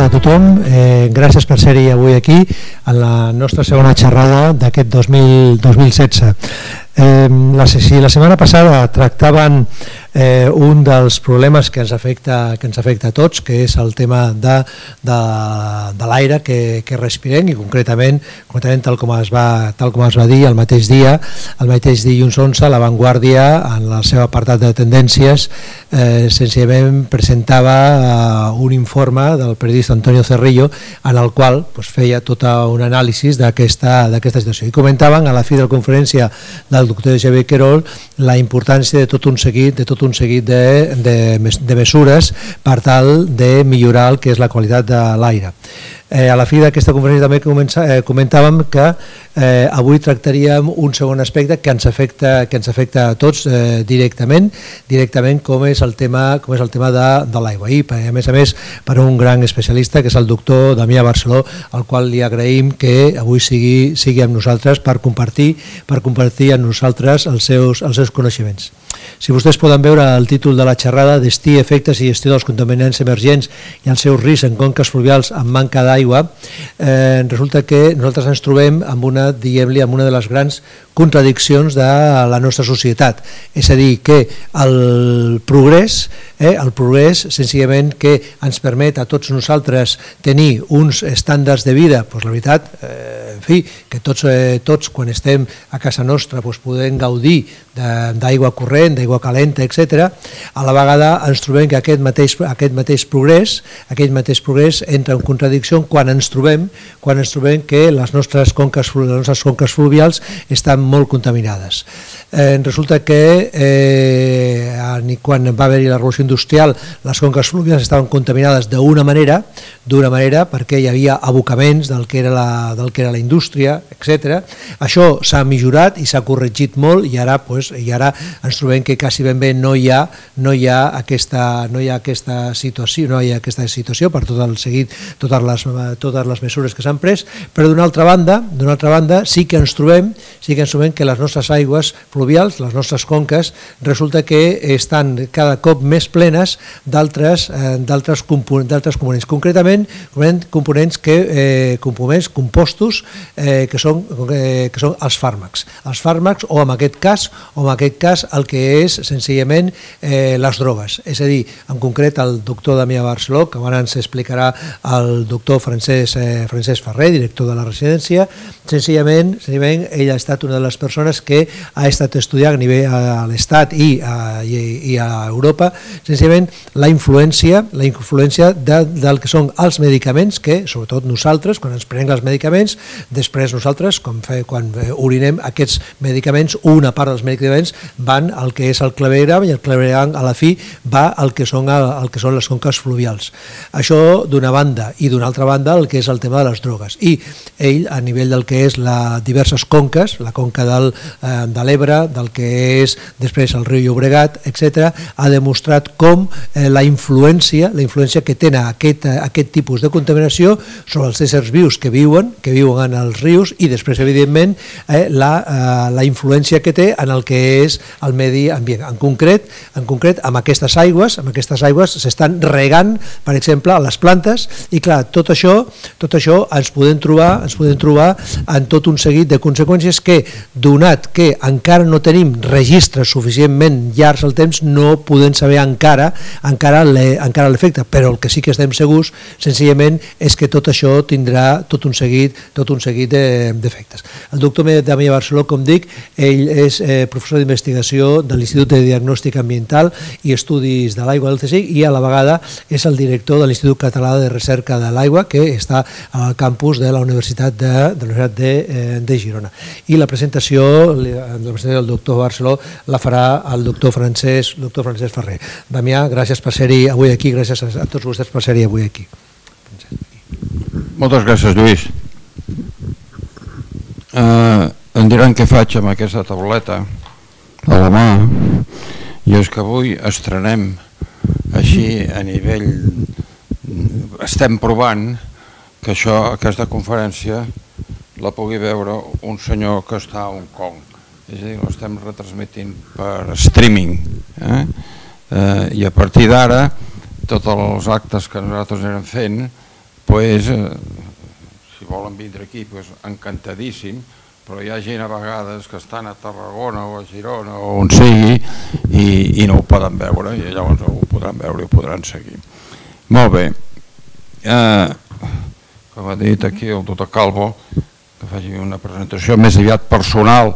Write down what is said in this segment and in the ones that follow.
tarda a tothom. Eh, gràcies per ser-hi avui aquí en la nostra segona xerrada d'aquest 2016. Eh, la, si la setmana passada tractaven eh, un dels problemes que ens afecta que ens afecta a tots, que és el tema de, de, de l'aire que, que respirem i concretament, concretament tal, com es va, tal com es va dir el mateix dia, el mateix dilluns 11, La Vanguardia, en el seu apartat de tendències, eh, senzillament presentava eh, un informe del periodista Antonio Cerrillo en el qual pues, feia tota un anàlisi d'aquesta situació. I comentaven a la fi de la conferència del doctor Xavier Querol la importància de tot un seguit de tot tot un seguit de, de, de mesures per tal de millorar el que és la qualitat de l'aire. Eh, a la fi d'aquesta conferència també comença, eh, comentàvem que eh, avui tractaríem un segon aspecte que ens afecta, que ens afecta a tots eh, directament, directament com és el tema, com és el tema de, de l'aigua. I a més a més per un gran especialista que és el doctor Damià Barceló, al qual li agraïm que avui sigui, sigui amb nosaltres per compartir, per compartir amb nosaltres els seus, els seus coneixements. Si vostès poden veure el títol de la xerrada Destí, efectes i gestió dels contaminants emergents i els seus riscs en conques fluvials amb manca d'aigua, eh, resulta que nosaltres ens trobem amb una, diguem-li, amb una de les grans contradiccions de la nostra societat. És a dir, que el progrés, eh, el progrés senzillament que ens permet a tots nosaltres tenir uns estàndards de vida, doncs la veritat, eh, en fi, que tots, eh, tots quan estem a casa nostra doncs podem gaudir d'aigua corrent, d'aigua calenta, etc. A la vegada ens trobem que aquest mateix, aquest mateix progrés, aquest mateix progrés entra en contradicció quan ens trobem quan ens trobem que les nostres conques, les nostres conques fluvials estan molt contaminades. Eh, resulta que eh, quan va haver-hi la revolució industrial les conques fluvials estaven contaminades d'una manera, d'una manera perquè hi havia abocaments del que era la, del que era la indústria, etc. Això s'ha millorat i s'ha corregit molt i ara, pues, i ara ens trobem que quasi ben bé no hi ha, no hi ha, aquesta, no hi ha aquesta situació, no hi ha aquesta situació per tot el seguit, totes les, totes les mesures que s'han pres, però d'una altra banda, d'una altra banda sí que ens trobem, sí que ens trobem que les nostres aigües fluvials, les nostres conques, resulta que estan cada cop més plenes d'altres eh, d'altres components, concretament components que eh, components compostos eh, que, són, eh, que són els fàrmacs. Els fàrmacs o en aquest cas o en aquest cas el que és senzillament eh, les drogues. És a dir, en concret el doctor Damià Barceló, que ara ens explicarà el doctor Francesc, eh, Francesc Ferrer, director de la residència, senzillament, senzillament ell ha estat una les persones que ha estat estudiant a nivell a l'Estat i, a, i, i a Europa, senzillament la influència, la influència de, del que són els medicaments que, sobretot nosaltres, quan ens prenem els medicaments, després nosaltres, com fe, quan urinem aquests medicaments, una part dels medicaments van al que és el clavegram i el clavegram a la fi va al que són, el que són les conques fluvials. Això d'una banda i d'una altra banda el que és el tema de les drogues. I ell, a nivell del que és la diverses conques, la conca del, eh, de l'Ebre, del que és després el riu Llobregat, etc, ha demostrat com eh, la influència la influència que tenen aquest, eh, aquest tipus de contaminació sobre els éssers vius que viuen, que viuen en els rius i després, evidentment, eh, la, eh, la influència que té en el que és el medi ambient. En concret, en concret amb aquestes aigües, amb aquestes aigües s'estan regant, per exemple, les plantes i clar, tot això, tot això ens podem trobar, ens podem trobar en tot un seguit de conseqüències que, donat que encara no tenim registres suficientment llargs al temps, no podem saber encara encara l'efecte, però el que sí que estem segurs, senzillament, és que tot això tindrà tot un seguit, tot un seguit d'efectes. El doctor Damià Barceló, com dic, ell és eh, professor d'investigació de l'Institut de Diagnòstic Ambiental i Estudis de l'Aigua del CSIC i a la vegada és el director de l'Institut Català de Recerca de l'Aigua que està al campus de la Universitat de, de, la Universitat de, eh, de Girona. I la presentació, la presentació del doctor Barceló la farà el doctor Francesc, doctor Francesc Ferrer. Damià, gràcies per ser-hi avui aquí, gràcies a, tots vostès per ser-hi avui aquí. Moltes gràcies, Lluís. Uh, em diran què faig amb aquesta tauleta a la mà i és que avui estrenem així a nivell estem provant que això, aquesta conferència la pugui veure un senyor que està a Hong Kong és a dir, l'estem retransmitint per streaming eh? Eh, i a partir d'ara tots els actes que nosaltres anem fent pues, eh, si volen vindre aquí, pues, encantadíssim, però hi ha gent a vegades que estan a Tarragona o a Girona o on sigui i, i no ho poden veure i llavors ho podran veure i ho podran seguir. Molt bé. Eh, com ha dit aquí el doctor Calvo, faci una presentació més aviat personal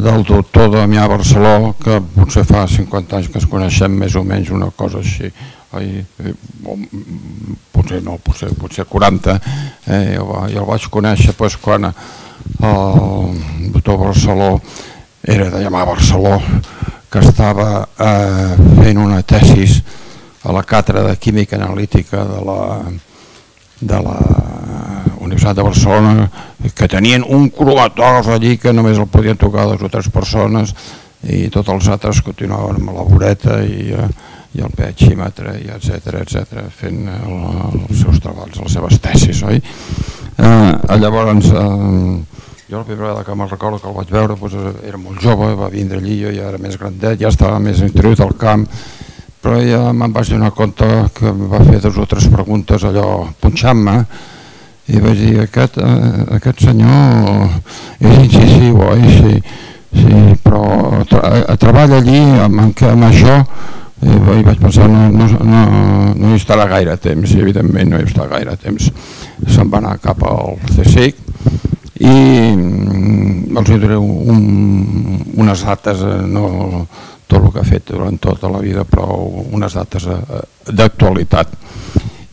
del doctor Damià Barceló, que potser fa 50 anys que es coneixem més o menys una cosa així, oi? Eh, potser no, potser, potser 40, eh, jo, jo el vaig conèixer pues, quan el doctor Barceló era de llamar Barceló que estava eh, fent una tesis a la càtedra de Química Analítica de la, de la Universitat de Barcelona que tenien un cromatògraf allí que només el podien tocar dues o tres persones i tots els altres continuaven amb la voreta i, eh, i el pHímetre i etc etc fent el, els seus treballs, les seves tesis oi? Eh, llavors eh, jo la primera vegada que me'n recordo que el vaig veure doncs, era molt jove, va vindre allí, jo ja era més grandet, ja estava més introduït al camp, però ja me'n vaig donar compte que va fer dues o tres preguntes allò punxant-me i vaig dir, aquest, eh, aquest senyor és incisiu, oi? Sí, sí però tra treballa allí amb, amb això i vaig pensar no, no, no, no hi estarà gaire temps i evidentment no hi està gaire temps se'n va anar cap al CSIC i mm, els diré un, unes dates, eh, no tot el que ha fet durant tota la vida, però unes dates eh, d'actualitat.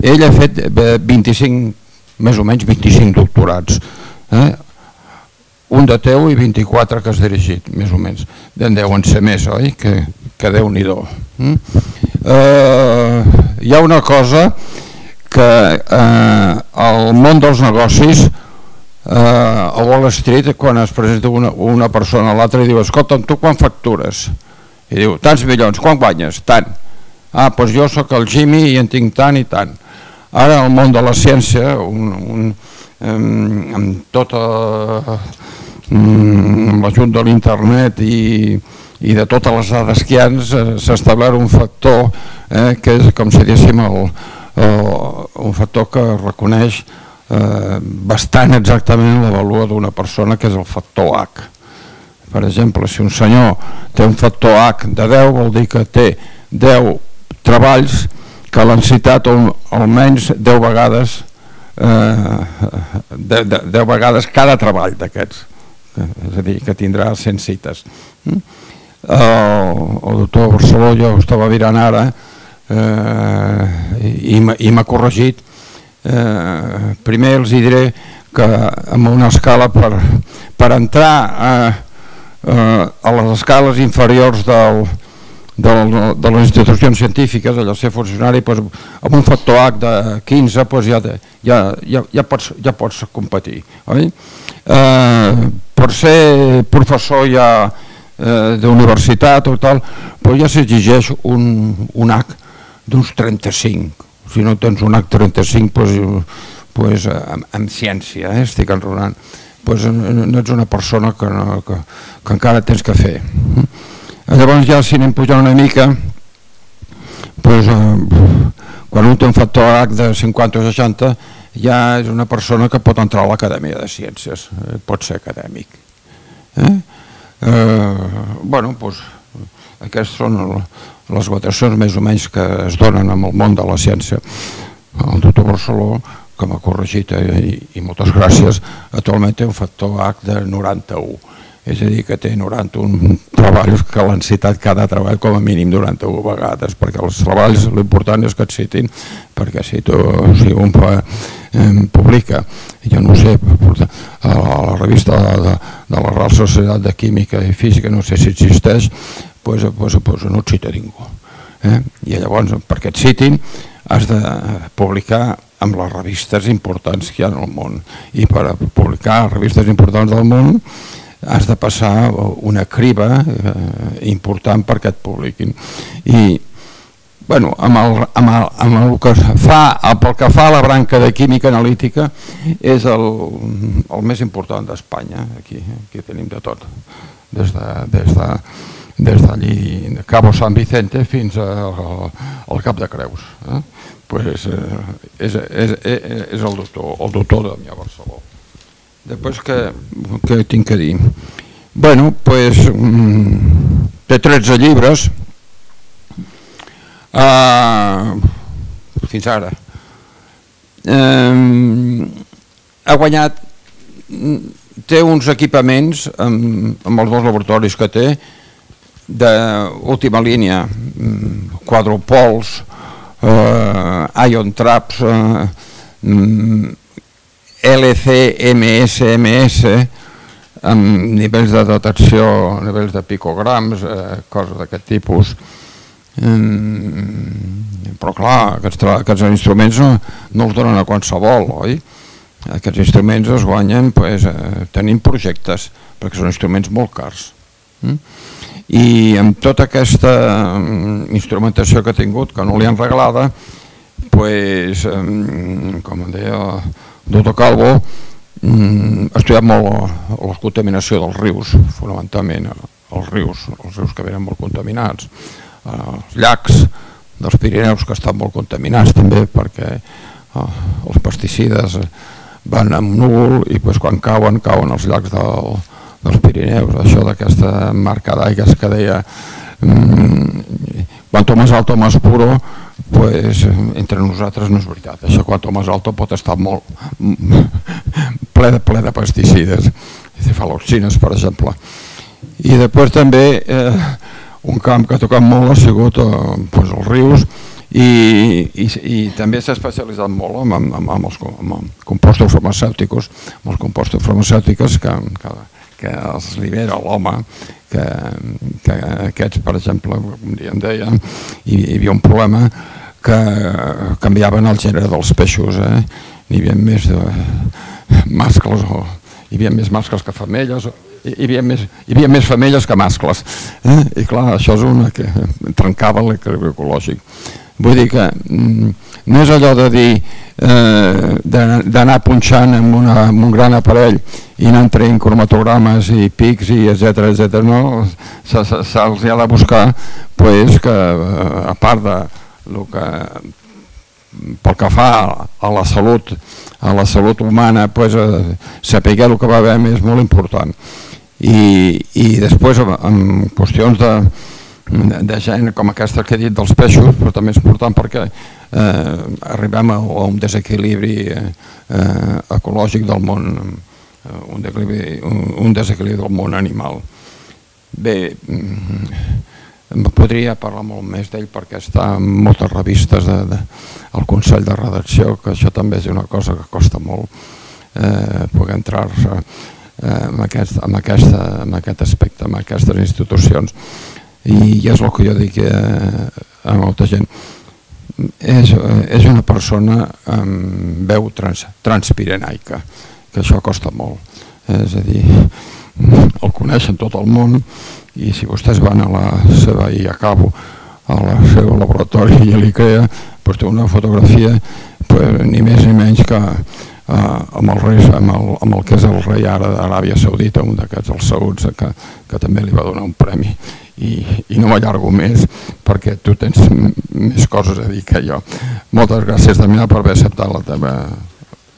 Ell ha fet 25, més o menys 25 doctorats, eh? un de teu i 24 que has dirigit, més o menys. En deuen ser més, oi? Que, que Déu-n'hi-do. Mm? Eh, hi ha una cosa que eh, el món dels negocis eh, a Wall Street quan es presenta una, una persona a l'altra i diu escolta'm, tu quan factures? I diu, tants milions, quan guanyes? Tant. Ah, doncs jo sóc el Jimmy i en tinc tant i tant. Ara el món de la ciència, un, un, amb, amb tota amb l'ajut de l'internet i, i de totes les dades que hi ha s'ha establert un factor eh, que és com si diguéssim el, el, un factor que reconeix eh, bastant exactament l'avalua d'una persona que és el factor H. Per exemple, si un senyor té un factor H de 10 vol dir que té 10 treballs que l'han citat almenys 10 vegades eh, 10, 10 vegades cada treball d'aquests és a dir, que tindrà 100 cites mm? el, el doctor Barceló jo estava mirant ara eh, i, i m'ha corregit eh, primer els diré que amb una escala per, per entrar a, eh, a les escales inferiors del, del, de les institucions científiques, allò ser funcionari, doncs, amb un factor H de 15 doncs ja, ja, ja, ja, pots, ja pots competir. Oi? Eh, per ser professor ja eh, d'universitat o tal, doncs ja s'exigeix un, un H d'uns 35 si no tens un acte 35 pues, pues, amb, amb ciència, eh, estic enronant, pues, no ets una persona que, no, que, que encara tens que fer. Llavors ja si anem pujant una mica, pues, eh, quan un té un factor H de 50 o 60, ja és una persona que pot entrar a l'Acadèmia de Ciències, eh, pot ser acadèmic. Eh? Eh, bueno, doncs, aquests són les votacions més o menys que es donen en el món de la ciència. El doctor Barceló, que m'ha corregit eh, i, i moltes gràcies, actualment té un factor H de 91 és a dir, que té 91 treballs que l'han citat cada treball com a mínim 91 vegades, perquè els treballs l'important és que et citin, perquè si tu si un fa, eh, publica, jo no sé, a la revista de, de, la Real Societat de Química i Física, no sé si existeix, pues, pues, pues no et cita ningú. Eh? I llavors, perquè et citin, has de publicar amb les revistes importants que hi ha el món. I per publicar revistes importants del món has de passar una criba eh, important perquè et publiquin. I bueno, amb, el, amb, el, amb el que fa, pel que fa a la branca de química analítica és el, el més important d'Espanya aquí, aquí tenim de tot des de, des de des d'allí, de Cabo San Vicente fins al, al Cap de Creus. Eh? Pues, eh, és, és, és, és el doctor, el doctor de mi a Barcelona. Després, què, què tinc que dir? Bueno, pues, mm, té 13 llibres, uh, fins ara. Uh, ha guanyat té uns equipaments amb, amb els dos laboratoris que té d'última línia mm, quadrupols eh, ion traps eh, mm, LCMS-MS amb nivells de detecció nivells de picograms eh, coses d'aquest tipus mm, però clar aquests, aquests instruments no, no els donen a qualsevol oi? aquests instruments es guanyen pues, eh, tenint projectes, perquè són instruments molt cars. Mm? I amb tota aquesta mm, instrumentació que ha tingut, que no li han regalada, pues, eh, com deia doctor Calvo, mm, ha estudiat molt la contaminació dels rius, fonamentalment els rius, els rius que venen molt contaminats, eh, els llacs dels Pirineus que estan molt contaminats també perquè els pesticides van amb núvol i pues, quan cauen, cauen als llacs del, dels Pirineus, això d'aquesta marca d'aigues que deia mmm, quanto más alto más puro pues, entre nosaltres no és veritat. Això quanto más alto pot estar molt ple de, ple de pesticides cefaloxines per exemple. I després també eh, un camp que ha tocat molt ha sigut eh, pues, els rius i, i, i també s'ha especialitzat molt amb, amb, amb, els, amb compostos farmacèutics, amb els compostos farmacèutics que, que, que els libera l'home, que, que aquests, per exemple, dia em deia, hi, hi havia un problema que canviaven el gènere dels peixos, eh? n'hi havia més de mascles o hi havia més mascles que femelles, hi havia més, hi havia més femelles que mascles. Eh? I clar, això és una que trencava l'equilibri ecològic. Vull dir que mm, no és allò de dir eh, d'anar punxant amb, una, amb un gran aparell i anar traient cromatogrames i pics i etc etc. no, se'ls ha de buscar pues, que eh, a part de lo que pel que fa a la salut a la salut humana pues, eh, saber el que va haver és molt important i, i després en qüestions de, de gent com aquesta que he dit dels peixos, però també és important perquè eh, arribem a, a un desequilibri eh, ecològic del món, eh, un, desequilibri, un, un desequilibri del món animal. Bé, mm, podria parlar molt més d'ell perquè està en moltes revistes de, de, al Consell de Redacció, que això també és una cosa que costa molt eh, poder entrar-se eh, en, aquest, en, aquesta, en aquest aspecte, en aquestes institucions. I és el que jo dic eh, a molta gent. És, és una persona amb veu trans, transpirenaica que això costa molt és a dir, el coneixen tot el món i si vostès van a la seva i acabo a la seva laboratori i a l'ICREA doncs té una fotografia pues, ni més ni menys que eh, amb, el rei, amb, el, amb el que és el rei ara d'Aràbia Saudita, un d'aquests, els sauds, que, que també li va donar un premi i, i no m'allargo més perquè tu tens més coses a dir que jo. Moltes gràcies Damià per haver acceptat la teva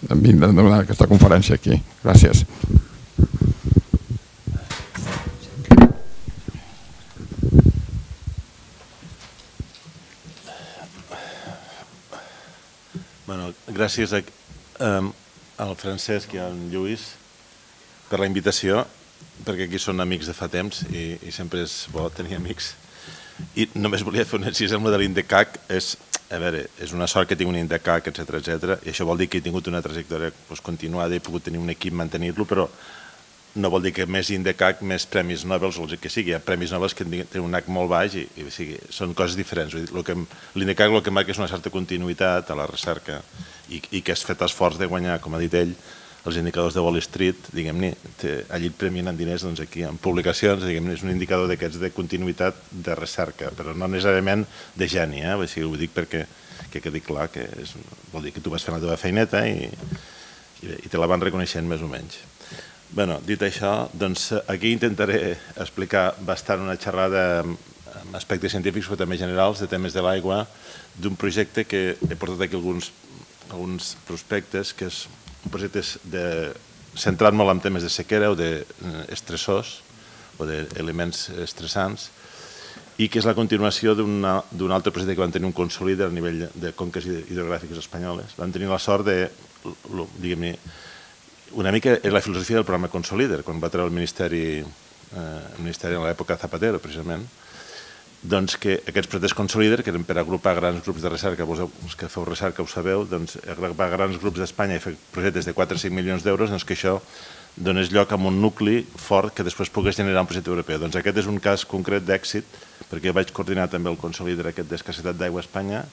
de donar aquesta conferència aquí. Gràcies. Bueno, gràcies a, um, al Francesc i al Lluís per la invitació perquè aquí són amics de fa temps i, i sempre és bo tenir amics. I només volia fer un incís amb de l'Indecac. És, a veure, és una sort que tinc un Indecac, etc etc. i això vol dir que he tingut una trajectòria pues, continuada he pogut tenir un equip, mantenir-lo, però no vol dir que més Indecac, més Premis Nobel, o que sigui. Hi ha Premis Nobel que tenen un NAC molt baix i, i o sigui, són coses diferents. L'Indecac el que marca és una certa continuïtat a la recerca i, i que has fet esforç de guanyar, com ha dit ell, els indicadors de Wall Street, diguem-ne, allí et premien en diners, doncs aquí en publicacions, diguem-ne, és un indicador d'aquests de continuïtat de recerca, però no necessàriament de geni, eh? Dir, ho dic perquè que quedi clar que és, vol dir que tu vas fent la teva feineta i, i te la van reconeixent més o menys. bueno, dit això, doncs aquí intentaré explicar bastant una xerrada amb aspectes científics però també generals de temes de l'aigua d'un projecte que he portat aquí alguns, alguns prospectes que és un projecte de, centrat molt en temes de sequera o d'estressors o d'elements estressants i que és la continuació d'un altre projecte que van tenir un consolida a nivell de conques hidrogràfiques espanyoles. Van tenir la sort de, diguem-ne, una mica és la filosofia del programa Consolider, quan va treure el Ministeri, eh, el Ministeri en l'època Zapatero, precisament, doncs que aquests projectes Consolider, que eren per agrupar grans grups de recerca, vos, els que feu recerca ho sabeu, doncs agrupar grans grups d'Espanya i fer projectes de 4 o 5 milions d'euros, doncs que això donés lloc a un nucli fort que després pogués generar un projecte europeu. Doncs aquest és un cas concret d'èxit, perquè vaig coordinar també el Consolider aquest d'escassetat d'aigua a Espanya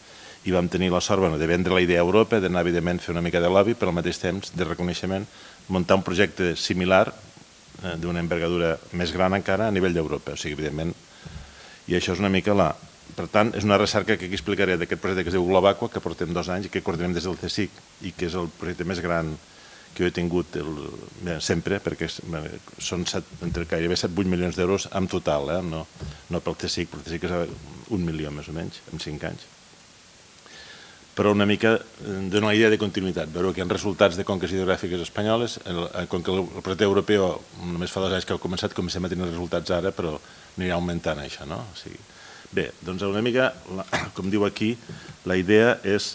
i vam tenir la sort bueno, de vendre la idea a Europa, d'anar evidentment fer una mica de lobby, però al mateix temps de reconeixement, muntar un projecte similar eh, d'una envergadura més gran encara a nivell d'Europa. O sigui, evidentment, i això és una mica la... Per tant, és una recerca que aquí explicaré d'aquest projecte que es diu Globacqua, que portem dos anys i que coordinem des del CSIC i que és el projecte més gran que jo he tingut el, bé, sempre, perquè són set, entre gairebé 7-8 milions d'euros en total, eh? no, no pel CSIC, pel CSIC és un milió més o menys, en 5 anys. Però una mica eh, dona una idea de continuïtat, veure que hi ha resultats de conques hidrogràfiques espanyoles, el, com que el projecte europeu només fa dos anys que ha començat, comencem a tenir resultats ara, però anirà augmentant això, no? O sigui, bé, doncs una mica, com diu aquí, la idea és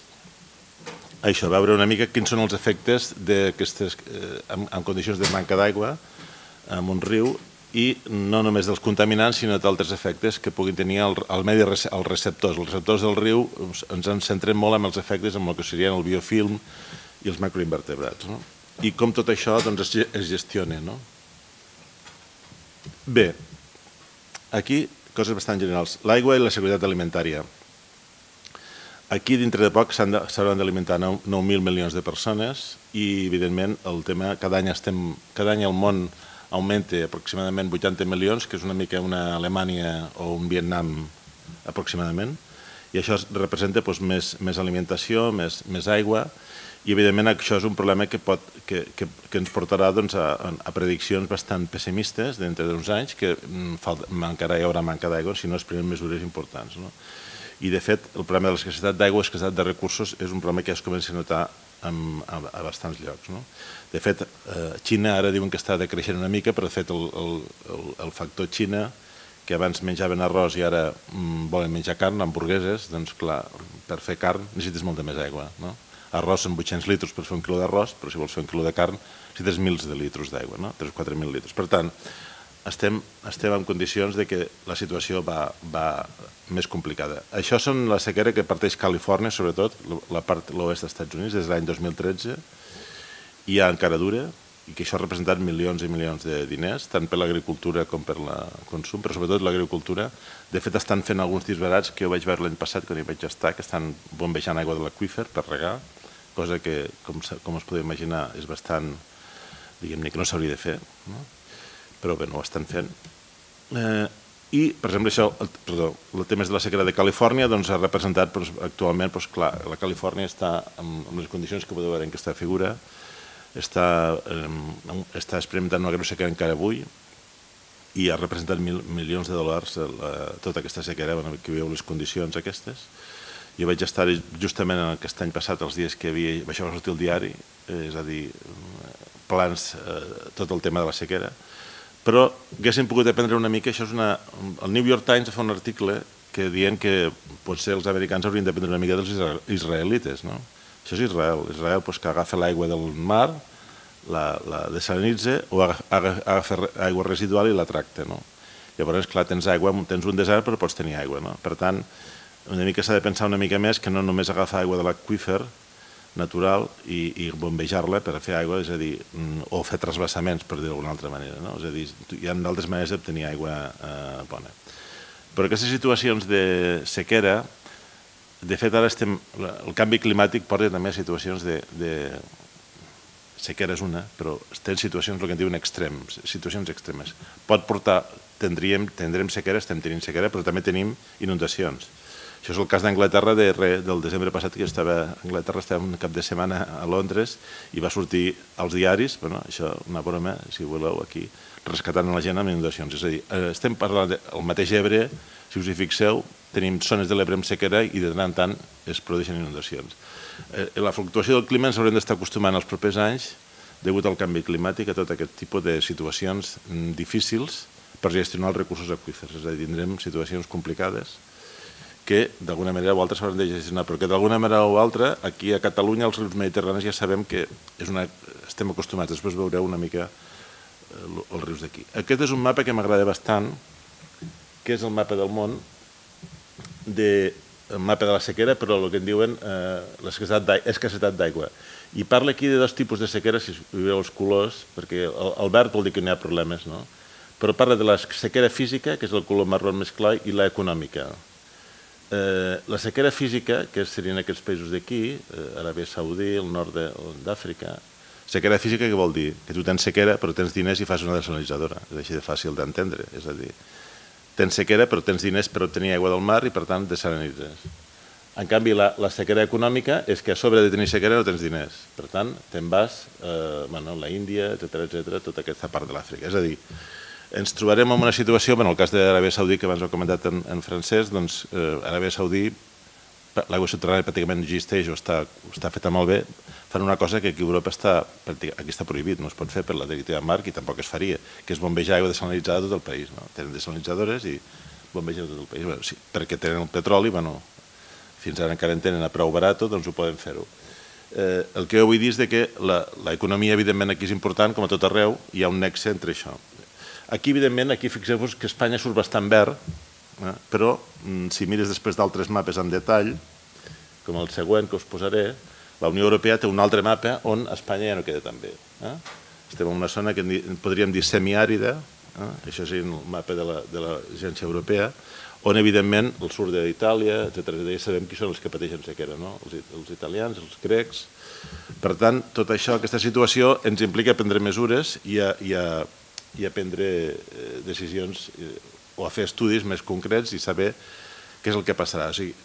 això, veure una mica quins són els efectes d'aquestes, eh, en condicions de manca d'aigua en un riu i no només dels contaminants, sinó d'altres efectes que puguin tenir el, el medi, els receptors. Els receptors del riu ens en centrem molt en els efectes amb el que serien el biofilm i els macroinvertebrats. No? I com tot això doncs, es, es gestiona. No? Bé, Aquí, coses bastant generals. L'aigua i la seguretat alimentària. Aquí, dintre de poc, s'hauran d'alimentar 9.000 milions de persones i, evidentment, el tema, cada any, estem, cada any el món augmenta aproximadament 80 milions, que és una mica una Alemanya o un Vietnam aproximadament, i això representa doncs, més, més alimentació, més, més aigua, i evidentment això és un problema que, pot, que, que, que ens portarà doncs, a, a prediccions bastant pessimistes dintre d'uns anys que mm, falta, encara hi haurà manca d'aigua si no es prenen mesures importants. No? I de fet el problema de l'escassetat d'aigua, l'escassetat de recursos és un problema que ja es comença a notar en, a, a bastants llocs. No? De fet, eh, Xina ara diuen que està decreixent una mica, però de fet el, el, el, factor Xina que abans menjaven arròs i ara mm, volen menjar carn, hamburgueses, doncs clar, per fer carn necessites molta més aigua. No? arròs són 800 litres per fer un quilo d'arròs, però si vols fer un quilo de carn, si tens mils de litres d'aigua, no? 3 o 4.000 litres. Per tant, estem, estem en condicions de que la situació va, va més complicada. Això són la sequera que parteix Califòrnia, sobretot, la part l'oest dels Estats Units, des de l'any 2013, i ja encara dura, i que això ha representat milions i milions de diners, tant per l'agricultura com per la consum, però sobretot l'agricultura. De fet, estan fent alguns disbarats que jo vaig veure l'any passat, quan hi vaig estar, que estan bombejant aigua de l'aqüífer per regar, cosa que, com, com es podeu imaginar, és bastant, diguem-ne, que no s'hauria de fer, no? però bé, no ho estan fent. Eh, I, per exemple, això, el, perdó, el tema de la sequera de Califòrnia doncs, ha representat doncs, actualment, doncs, clar, la Califòrnia està amb, amb les condicions que podeu veure en aquesta figura, està, eh, està experimentant una greu sequera encara avui i ha representat mil, milions de dòlars la, tota aquesta sequera, bueno, que veieu les condicions aquestes, jo vaig estar justament aquest any passat, els dies que havia, això va sortir el diari, eh, és a dir, plans, eh, tot el tema de la sequera, però haguéssim pogut aprendre una mica, això és una... El New York Times fa un article que dient que potser els americans haurien d'aprendre una mica dels israelites, no? Això és Israel. Israel pues, que agafa l'aigua del mar, la, la desalinitza o agafa aigua residual i la tracta, no? Llavors, clar, tens aigua, tens un desert però pots tenir aigua, no? Per tant, una mica s'ha de pensar una mica més que no només agafar aigua de l'aqüífer natural i, i bombejar-la per fer aigua, és a dir, mm, o fer trasbassaments, per dir-ho d'alguna altra manera. No? És a dir, hi ha d'altres maneres d'obtenir aigua eh, bona. Però aquestes situacions de sequera, de fet ara estem, el canvi climàtic porta també a situacions de, de sequera és una, però estem situacions, el que en diuen extrems, situacions extremes. Pot portar, tindríem, tindrem sequera, estem tenint sequera, però també tenim inundacions Això és el cas d'Anglaterra de, del desembre passat que estava Anglaterra, estava un cap de setmana a Londres i va sortir als diaris, bueno, això una broma, si voleu, aquí, rescatant la gent amb inundacions. És a dir, eh, estem parlant del mateix Ebre, si us hi fixeu, tenim zones de l'Ebre amb sequera i de tant en tant es produeixen inundacions. Eh, la fluctuació del clima ens haurem d'estar acostumant els propers anys degut al canvi climàtic a tot aquest tipus de situacions mm, difícils per gestionar els recursos aquífers. És a dir, tindrem situacions complicades que d'alguna manera o altra s'hauran de gestionar, però que d'alguna manera o altra, aquí a Catalunya, als rius mediterranis, ja sabem que és una, estem acostumats, després veureu una mica eh, els rius d'aquí. Aquest és un mapa que m'agrada bastant, que és el mapa del món, de, el mapa de la sequera, però el que en diuen eh, l'escassetat d'aigua. I parla aquí de dos tipus de sequera, si veieu els colors, perquè el, verd vol dir que no hi ha problemes, no? però parla de la sequera física, que és el color marró més clar, i la econòmica. Eh, la sequera física, que serien aquests països d'aquí, eh, Aràbia Saudí, el nord d'Àfrica, sequera física què vol dir? Que tu tens sequera però tens diners i fas una desalinitzadora. És així de fàcil d'entendre. És a dir, tens sequera però tens diners per obtenir aigua del mar i per tant desalinitzes. En canvi, la, la sequera econòmica és que a sobre de tenir sequera no tens diners. Per tant, te'n vas, eh, bueno, la Índia, etc etc, tota aquesta part de l'Àfrica. És a dir, ens trobarem en una situació, en el cas d'Aràbia Saudí, que abans ho he comentat en, en francès, doncs eh, Aràbia Saudí, l'aigua subterrània pràcticament no existeix o està, està feta molt bé, fan una cosa que aquí a Europa està, aquí està prohibit, no es pot fer per la directiva Marc i tampoc es faria, que és bombejar aigua desalinitzada a tot el país. No? Tenen desalinitzadores i bombegen a tot el país. Bueno, sí, perquè tenen el petroli, bueno, fins ara encara en tenen a preu barat, doncs ho poden fer-ho. Eh, el que jo vull dir és que l'economia, evidentment, aquí és important, com a tot arreu, hi ha un nexe entre això. Aquí, evidentment, aquí fixeu-vos que Espanya surt bastant verd? Però mm, si mires després d'altres mapes en detall, com el següent que us posaré, la Unió Europea té un altre mapa on Espanya ja no queda tan bé. Eh? Estem en una zona que podríem dir semiàrida, eh? això és el mapa de l'Agència Europea, on evidentment el sud d'Itàlia, etc. Ja sabem qui són els que pateixen sequera, no? els, els italians, els grecs... Per tant, tot això, aquesta situació, ens implica prendre mesures i a, i a, i a prendre eh, decisions eh, o a fer estudis més concrets i saber què és el que passarà. O sigui,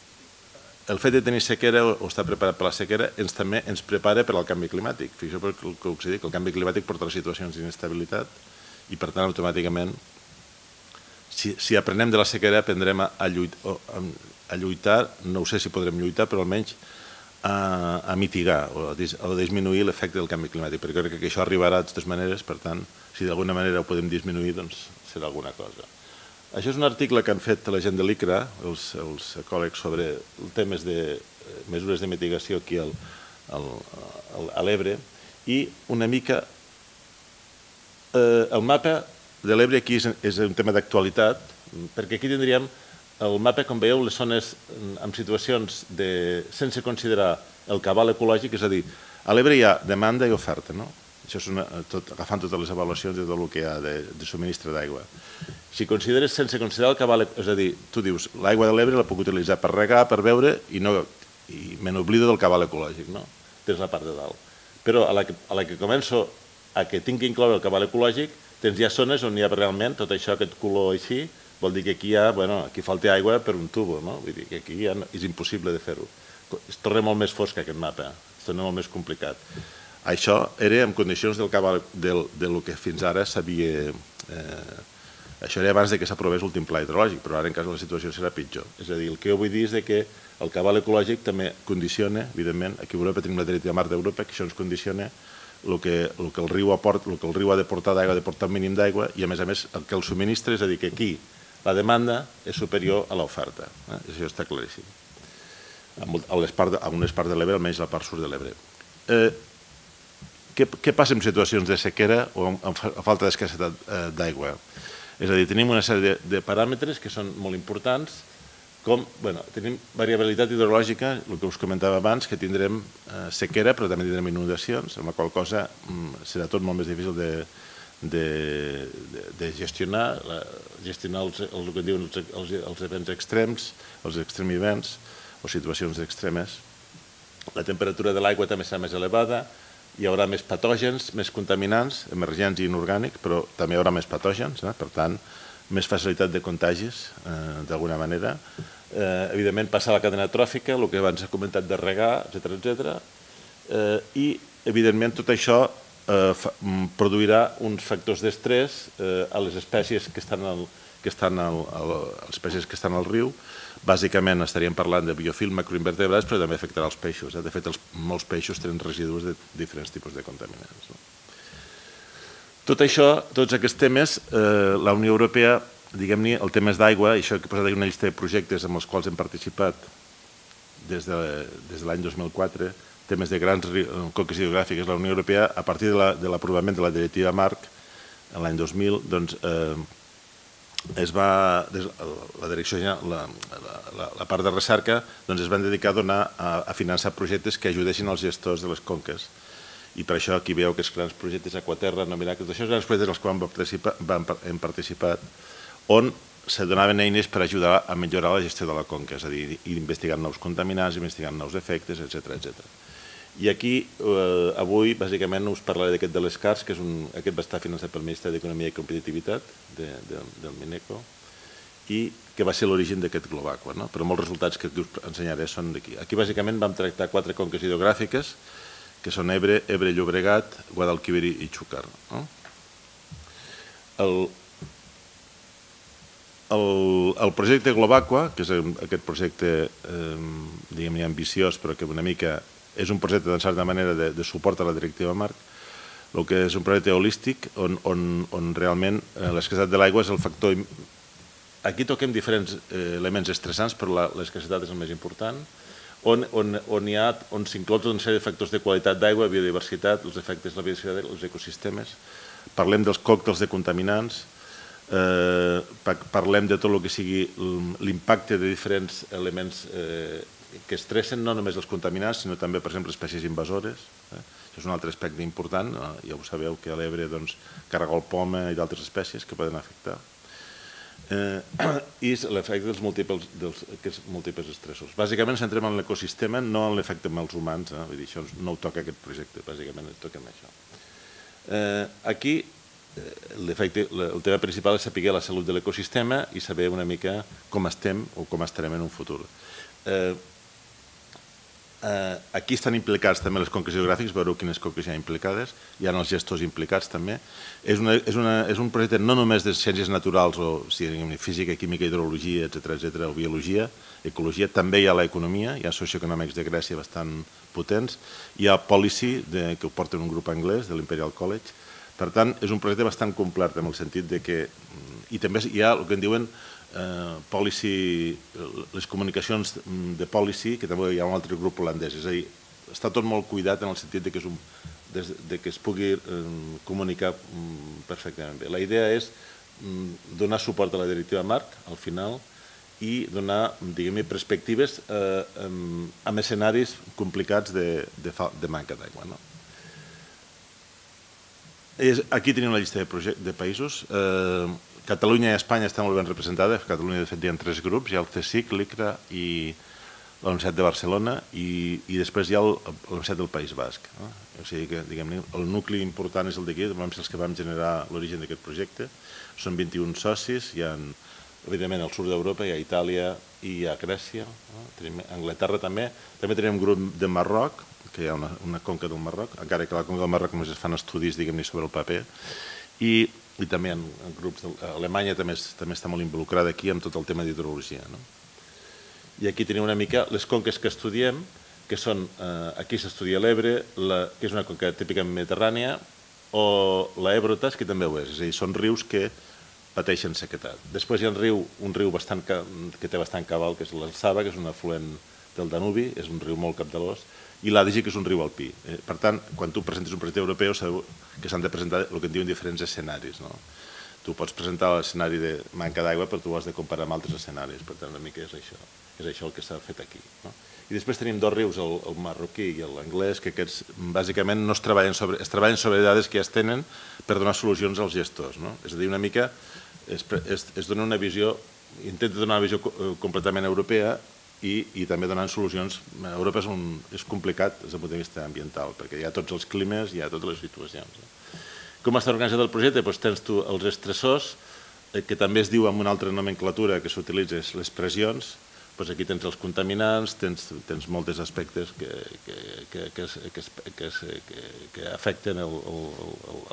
el fet de tenir sequera o estar preparat per la sequera ens també ens prepara per al canvi climàtic. Fixeu per el que us que el canvi climàtic porta a situacions d'inestabilitat i per tant automàticament si, si aprenem de la sequera aprendrem a, a, lluitar, a lluitar, no sé si podrem lluitar, però almenys a, a mitigar o a, dis, a disminuir l'efecte del canvi climàtic, perquè crec que això arribarà de totes maneres, per tant, si d'alguna manera ho podem disminuir, doncs serà alguna cosa. Això és un article que han fet la gent de l'ICRA, els, els ecòlegs, sobre temes de eh, mesures de mitigació aquí al, al, a l'Ebre, i una mica eh, el mapa de l'Ebre aquí és, és un tema d'actualitat, perquè aquí tindríem el mapa, com veieu, les zones amb situacions de, sense considerar el cabal ecològic, és a dir, a l'Ebre hi ha demanda i oferta, no? Això és una, tot, agafant totes les avaluacions de tot el que hi ha de, de subministre d'aigua. Si consideres sense considerar el cabal, és a dir, tu dius, l'aigua de l'Ebre la puc utilitzar per regar, per beure, i, no, i me n'oblido del cabal ecològic, no? Tens la part de dalt. Però a la que, a la que començo a que tinc que incloure el cabal ecològic, tens ja zones on hi ha realment tot això, aquest color així, vol dir que aquí hi ha, bueno, aquí falta aigua per un tubo, no? Vull dir que aquí ja és impossible de fer-ho. Es torna molt més fosc aquest mapa, es torna molt més complicat. Això era en condicions del del, del que fins ara s'havia... Eh, això era abans de que s'aprovés l'últim pla hidrològic, però ara en cas la situació serà pitjor. És a dir, el que jo vull dir és que el cabal ecològic també condiciona, evidentment, aquí a Europa tenim la directiva Mar d'Europa, que això ens condiciona el que, el que el riu que el riu ha de portar d'aigua, ha de portar un mínim d'aigua, i a més a més el que el subministra, és a dir, que aquí la demanda és superior a l'oferta. Eh? Això està claríssim. A a unes parts de l'Ebre, almenys la part sud de l'Ebre. Eh, què, què passa en situacions de sequera o amb, amb falta d'escassetat eh, d'aigua? És a dir, tenim una sèrie de, de paràmetres que són molt importants, com, bueno, tenim variabilitat hidrològica, el que us comentava abans, que tindrem eh, sequera, però també tindrem inundacions, amb la qual cosa mm, serà tot molt més difícil de, de, de, de gestionar, la, gestionar els, el que diuen els, els, els events extrems, els extrem events o situacions extremes. La temperatura de l'aigua també serà més elevada, hi haurà més patògens, més contaminants, emergents i inorgànics, però també hi haurà més patògens, eh? per tant, més facilitat de contagis, eh, d'alguna manera. Eh, evidentment, passar la cadena tròfica, el que abans he comentat de regar, etc etc. Eh, I, evidentment, tot això eh, mm, produirà uns factors d'estrès eh, a les espècies que estan, al, que estan al, al, les espècies que estan al riu. Bàsicament estaríem parlant de biofilm macroinvertebrats, però també afectarà els peixos. Eh? De fet, els, molts peixos tenen residus de diferents tipus de contaminants. No? Tot això, tots aquests temes, eh, la Unió Europea, diguem-ne, el tema d'aigua, i això que he posat aquí una llista de projectes amb els quals hem participat des de, des de l'any 2004, temes de grans conques hidrogràfiques, la Unió Europea, a partir de l'aprovament la, de, de la directiva Marc, l'any 2000, doncs, eh, es va, la direcció la, la, la part de recerca, doncs es van dedicar a donar a, a finançar projectes que ajudessin els gestors de les conques i per això aquí veu que els grans projectes Aquaterra, no mirar, tots això grans projectes als quals vam participar, vam, hem participat, on se donaven eines per ajudar a millorar la gestió de la conca, és a dir, investigant nous contaminants, investigant nous efectes, etc etc. I aquí, eh, avui, bàsicament, us parlaré d'aquest de les CARS, que és un, aquest va estar finançat pel Ministeri d'Economia i Competitivitat de, de, del Mineco, i que va ser l'origen d'aquest Globacqua. No? Però molts resultats que us ensenyaré són d'aquí. Aquí, bàsicament, vam tractar quatre conques hidrogràfiques, que són Ebre, Ebre Llobregat, Guadalquivir i Xúcar. No? El, el, el projecte Globacqua, que és aquest projecte eh, diguem ambiciós, però que una mica és un projecte, d'en certa manera, de, de suport a la directiva Marc, el que és un projecte holístic on, on, on realment eh, l'escassetat de l'aigua és el factor... Aquí toquem diferents eh, elements estressants, però l'escassetat és el més important, on, on, on, hi ha, on s'inclou una sèrie de factors de qualitat d'aigua, biodiversitat, els efectes de la biodiversitat dels ecosistemes, parlem dels còctels de contaminants, eh, parlem de tot el que sigui l'impacte de diferents elements eh, que estressen no només els contaminants, sinó també, per exemple, espècies invasores. Eh? Això és un altre aspecte important, eh? ja ho sabeu que a l'Ebre doncs, caragol poma i d'altres espècies que poden afectar eh, i l'efecte dels múltiples, dels, múltiples estressos. Bàsicament centrem en l'ecosistema, no en l'efecte amb els humans, eh? Vull dir, això no ho toca aquest projecte, bàsicament toquem això. Eh, aquí eh, el tema principal és saber la salut de l'ecosistema i saber una mica com estem o com estarem en un futur. Eh, Eh, aquí estan implicats també les conques geogràfiques, veureu quines conques hi ha implicades, hi ha els gestors implicats també. És, una, és, una, és un projecte no només de ciències naturals, o si diguem, física, química, hidrologia, etc etc o biologia, ecologia, també hi ha l'economia, hi ha socioeconòmics de Grècia bastant potents, hi ha policy, de, que ho porten un grup anglès, de l'Imperial College, per tant, és un projecte bastant complet en el sentit de que... I també hi ha el que en diuen eh, policy, les comunicacions de policy, que també hi ha un altre grup holandès, és a dir, està tot molt cuidat en el sentit de que, és un, de, de que es pugui eh, comunicar mm, perfectament bé. La idea és mm, donar suport a la directiva Marc, al final, i donar, diguem perspectives eh, amb escenaris complicats de, de, de manca d'aigua. No? Aquí tenim una llista de, de països. Eh, Catalunya i Espanya estan molt ben representades. A Catalunya, de fet, hi ha tres grups. Hi ha el CSIC, l'ICRA i la Universitat de Barcelona i, i després hi ha la Universitat del País Basc. No? O sigui que, diguem el nucli important és el d'aquí, vam ser els que vam generar l'origen d'aquest projecte. Són 21 socis, hi ha, evidentment, al sud d'Europa, hi ha Itàlia i hi ha Grècia, no? tenim Anglaterra també. També tenim un grup de Marroc, que hi ha una, una conca del Marroc, encara que la conca del Marroc només es fan estudis, diguem-ne, sobre el paper. I i també en, en grups, de, Alemanya també, també està molt involucrada aquí amb tot el tema d'hidrologia. No? I aquí tenim una mica les conques que estudiem, que són, eh, aquí s'estudia l'Ebre, que és una conca típicament mediterrània, o l'Ebrotas, que també ho és, és a dir, són rius que pateixen sequetat. Després hi ha un riu, un riu bastant, que té bastant cabal, que és l'Alçava, que és un afluent del Danubi, és un riu molt capdalós, i l'Àdigi, que és un riu alpí. Eh, per tant, quan tu presentes un projecte europeu, sabeu que s'han de presentar el que en diuen diferents escenaris. No? Tu pots presentar l'escenari de manca d'aigua, però tu ho has de comparar amb altres escenaris. Per tant, una mica és això, és això el que s'ha fet aquí. No? I després tenim dos rius, el, marroquí i l'anglès, que aquests bàsicament no es treballen, sobre, es treballen sobre dades que ja es tenen per donar solucions als gestors. No? És a dir, una mica es, es, es dona una visió, intenta donar una visió eh, completament europea i, i també donant solucions. Europa és, un, és complicat des del punt de vista ambiental, perquè hi ha tots els climes, hi ha totes les situacions. Com està organitzat el projecte? Doncs tens tu els estressors, que també es diu amb una altra nomenclatura que s'utilitza, les pressions, doncs aquí tens els contaminants, tens, tens molts aspectes que, que, que, que, que, que, que, que afecten el, el,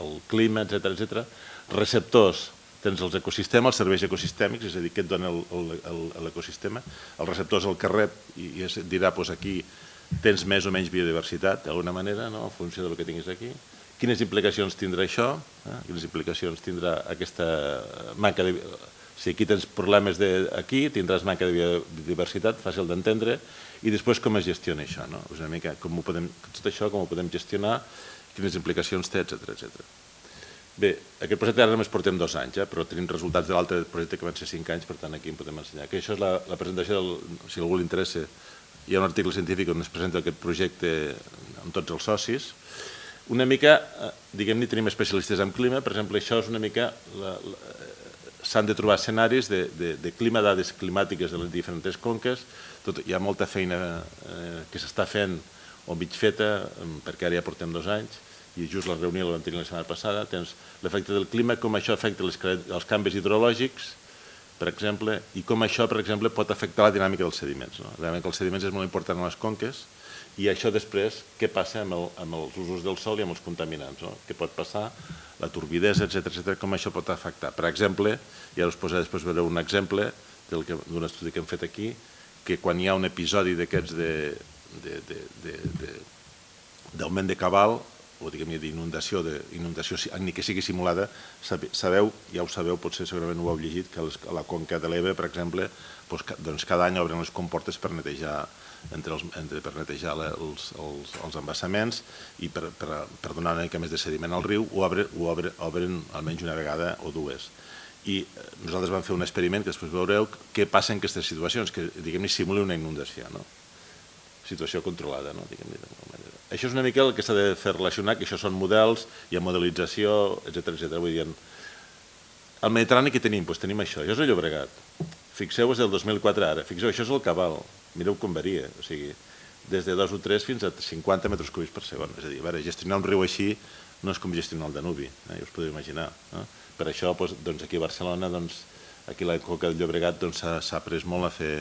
el clima, etc etc. Receptors, tens els ecosistemes, els serveis ecosistèmics, és a dir, què et dona l'ecosistema. El receptor és el que rep i, es dirà doncs aquí tens més o menys biodiversitat, d'alguna manera, en funció del que tinguis aquí. Quines implicacions tindrà això? Eh? Quines implicacions tindrà aquesta manca de... Si aquí tens problemes de... aquí, tindràs manca de biodiversitat, fàcil d'entendre, i després com es gestiona això, no? Una mica com ho podem, tot això com ho podem gestionar, quines implicacions té, etc etc. Bé, aquest projecte ara només portem dos anys, eh? però tenim resultats de l'altre projecte que van ser cinc anys, per tant aquí en podem ensenyar. Que això és la, la presentació, del, si algú li interessa, hi ha un article científic on es presenta aquest projecte amb tots els socis. Una mica, eh, diguem-ne, tenim especialistes en clima, per exemple, això és una mica, s'han de trobar escenaris de, de, de clima, dades climàtiques de les diferents conques, tot, hi ha molta feina eh, que s'està fent o mig feta, perquè ara ja portem dos anys, i just la reunió la vam tenir la setmana passada, tens l'efecte del clima, com això afecta els canvis hidrològics, per exemple, i com això, per exemple, pot afectar la dinàmica dels sediments. No? Realment que els sediments és molt important en les conques, i això després, què passa amb, el, els usos del sol i amb els contaminants? No? Què pot passar? La turbidesa, etc etc. com això pot afectar? Per exemple, i ara us posaré després veure un exemple d'un estudi que hem fet aquí, que quan hi ha un episodi d'aquests d'augment de, de, de, de cabal, o diguem d'inundació, d'inundació ni que sigui simulada, sabeu, ja ho sabeu, potser segurament ho heu llegit, que a la conca de l'Ebre, per exemple, doncs, doncs cada any obren les comportes per netejar entre els, entre, per netejar els, els, els embassaments i per, per, per donar una mica més de sediment al riu, ho, obre, ho obre, obren almenys una vegada o dues. I eh, nosaltres vam fer un experiment que després veureu què passa en aquestes situacions, que diguem-ne simuli una inundació, no? situació controlada, no? diguem-ne. Això és una mica el que s'ha de fer relacionar, que això són models, hi ha modelització, etc etc. Vull dir, al Mediterrani què tenim? Doncs tenim això, això és el Llobregat. Fixeu, és del 2004 ara, fixeu, això és el cabal, mireu com varia, o sigui, des de 2 o 3 fins a 50 metres cúbics per segon. És a dir, a veure, gestionar un riu així no és com gestionar el Danubi, eh? ja us podeu imaginar. Eh? Per això, doncs, doncs aquí a Barcelona, doncs, aquí a la Coca del Llobregat doncs, s'ha doncs, molt a fer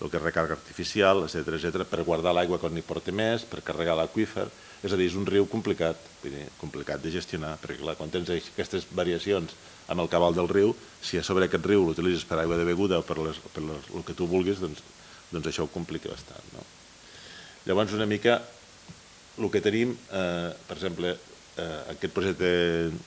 el que és recàrrega artificial, etc etc per guardar l'aigua quan n'hi porta més, per carregar l'aqüífer, és a dir, és un riu complicat, complicat de gestionar, perquè clar, quan tens aquestes variacions amb el cabal del riu, si a sobre aquest riu l'utilitzes per aigua de beguda o per, les, per les, el que tu vulguis, doncs, doncs això ho complica bastant. No? Llavors, una mica, el que tenim, eh, per exemple, eh, aquest projecte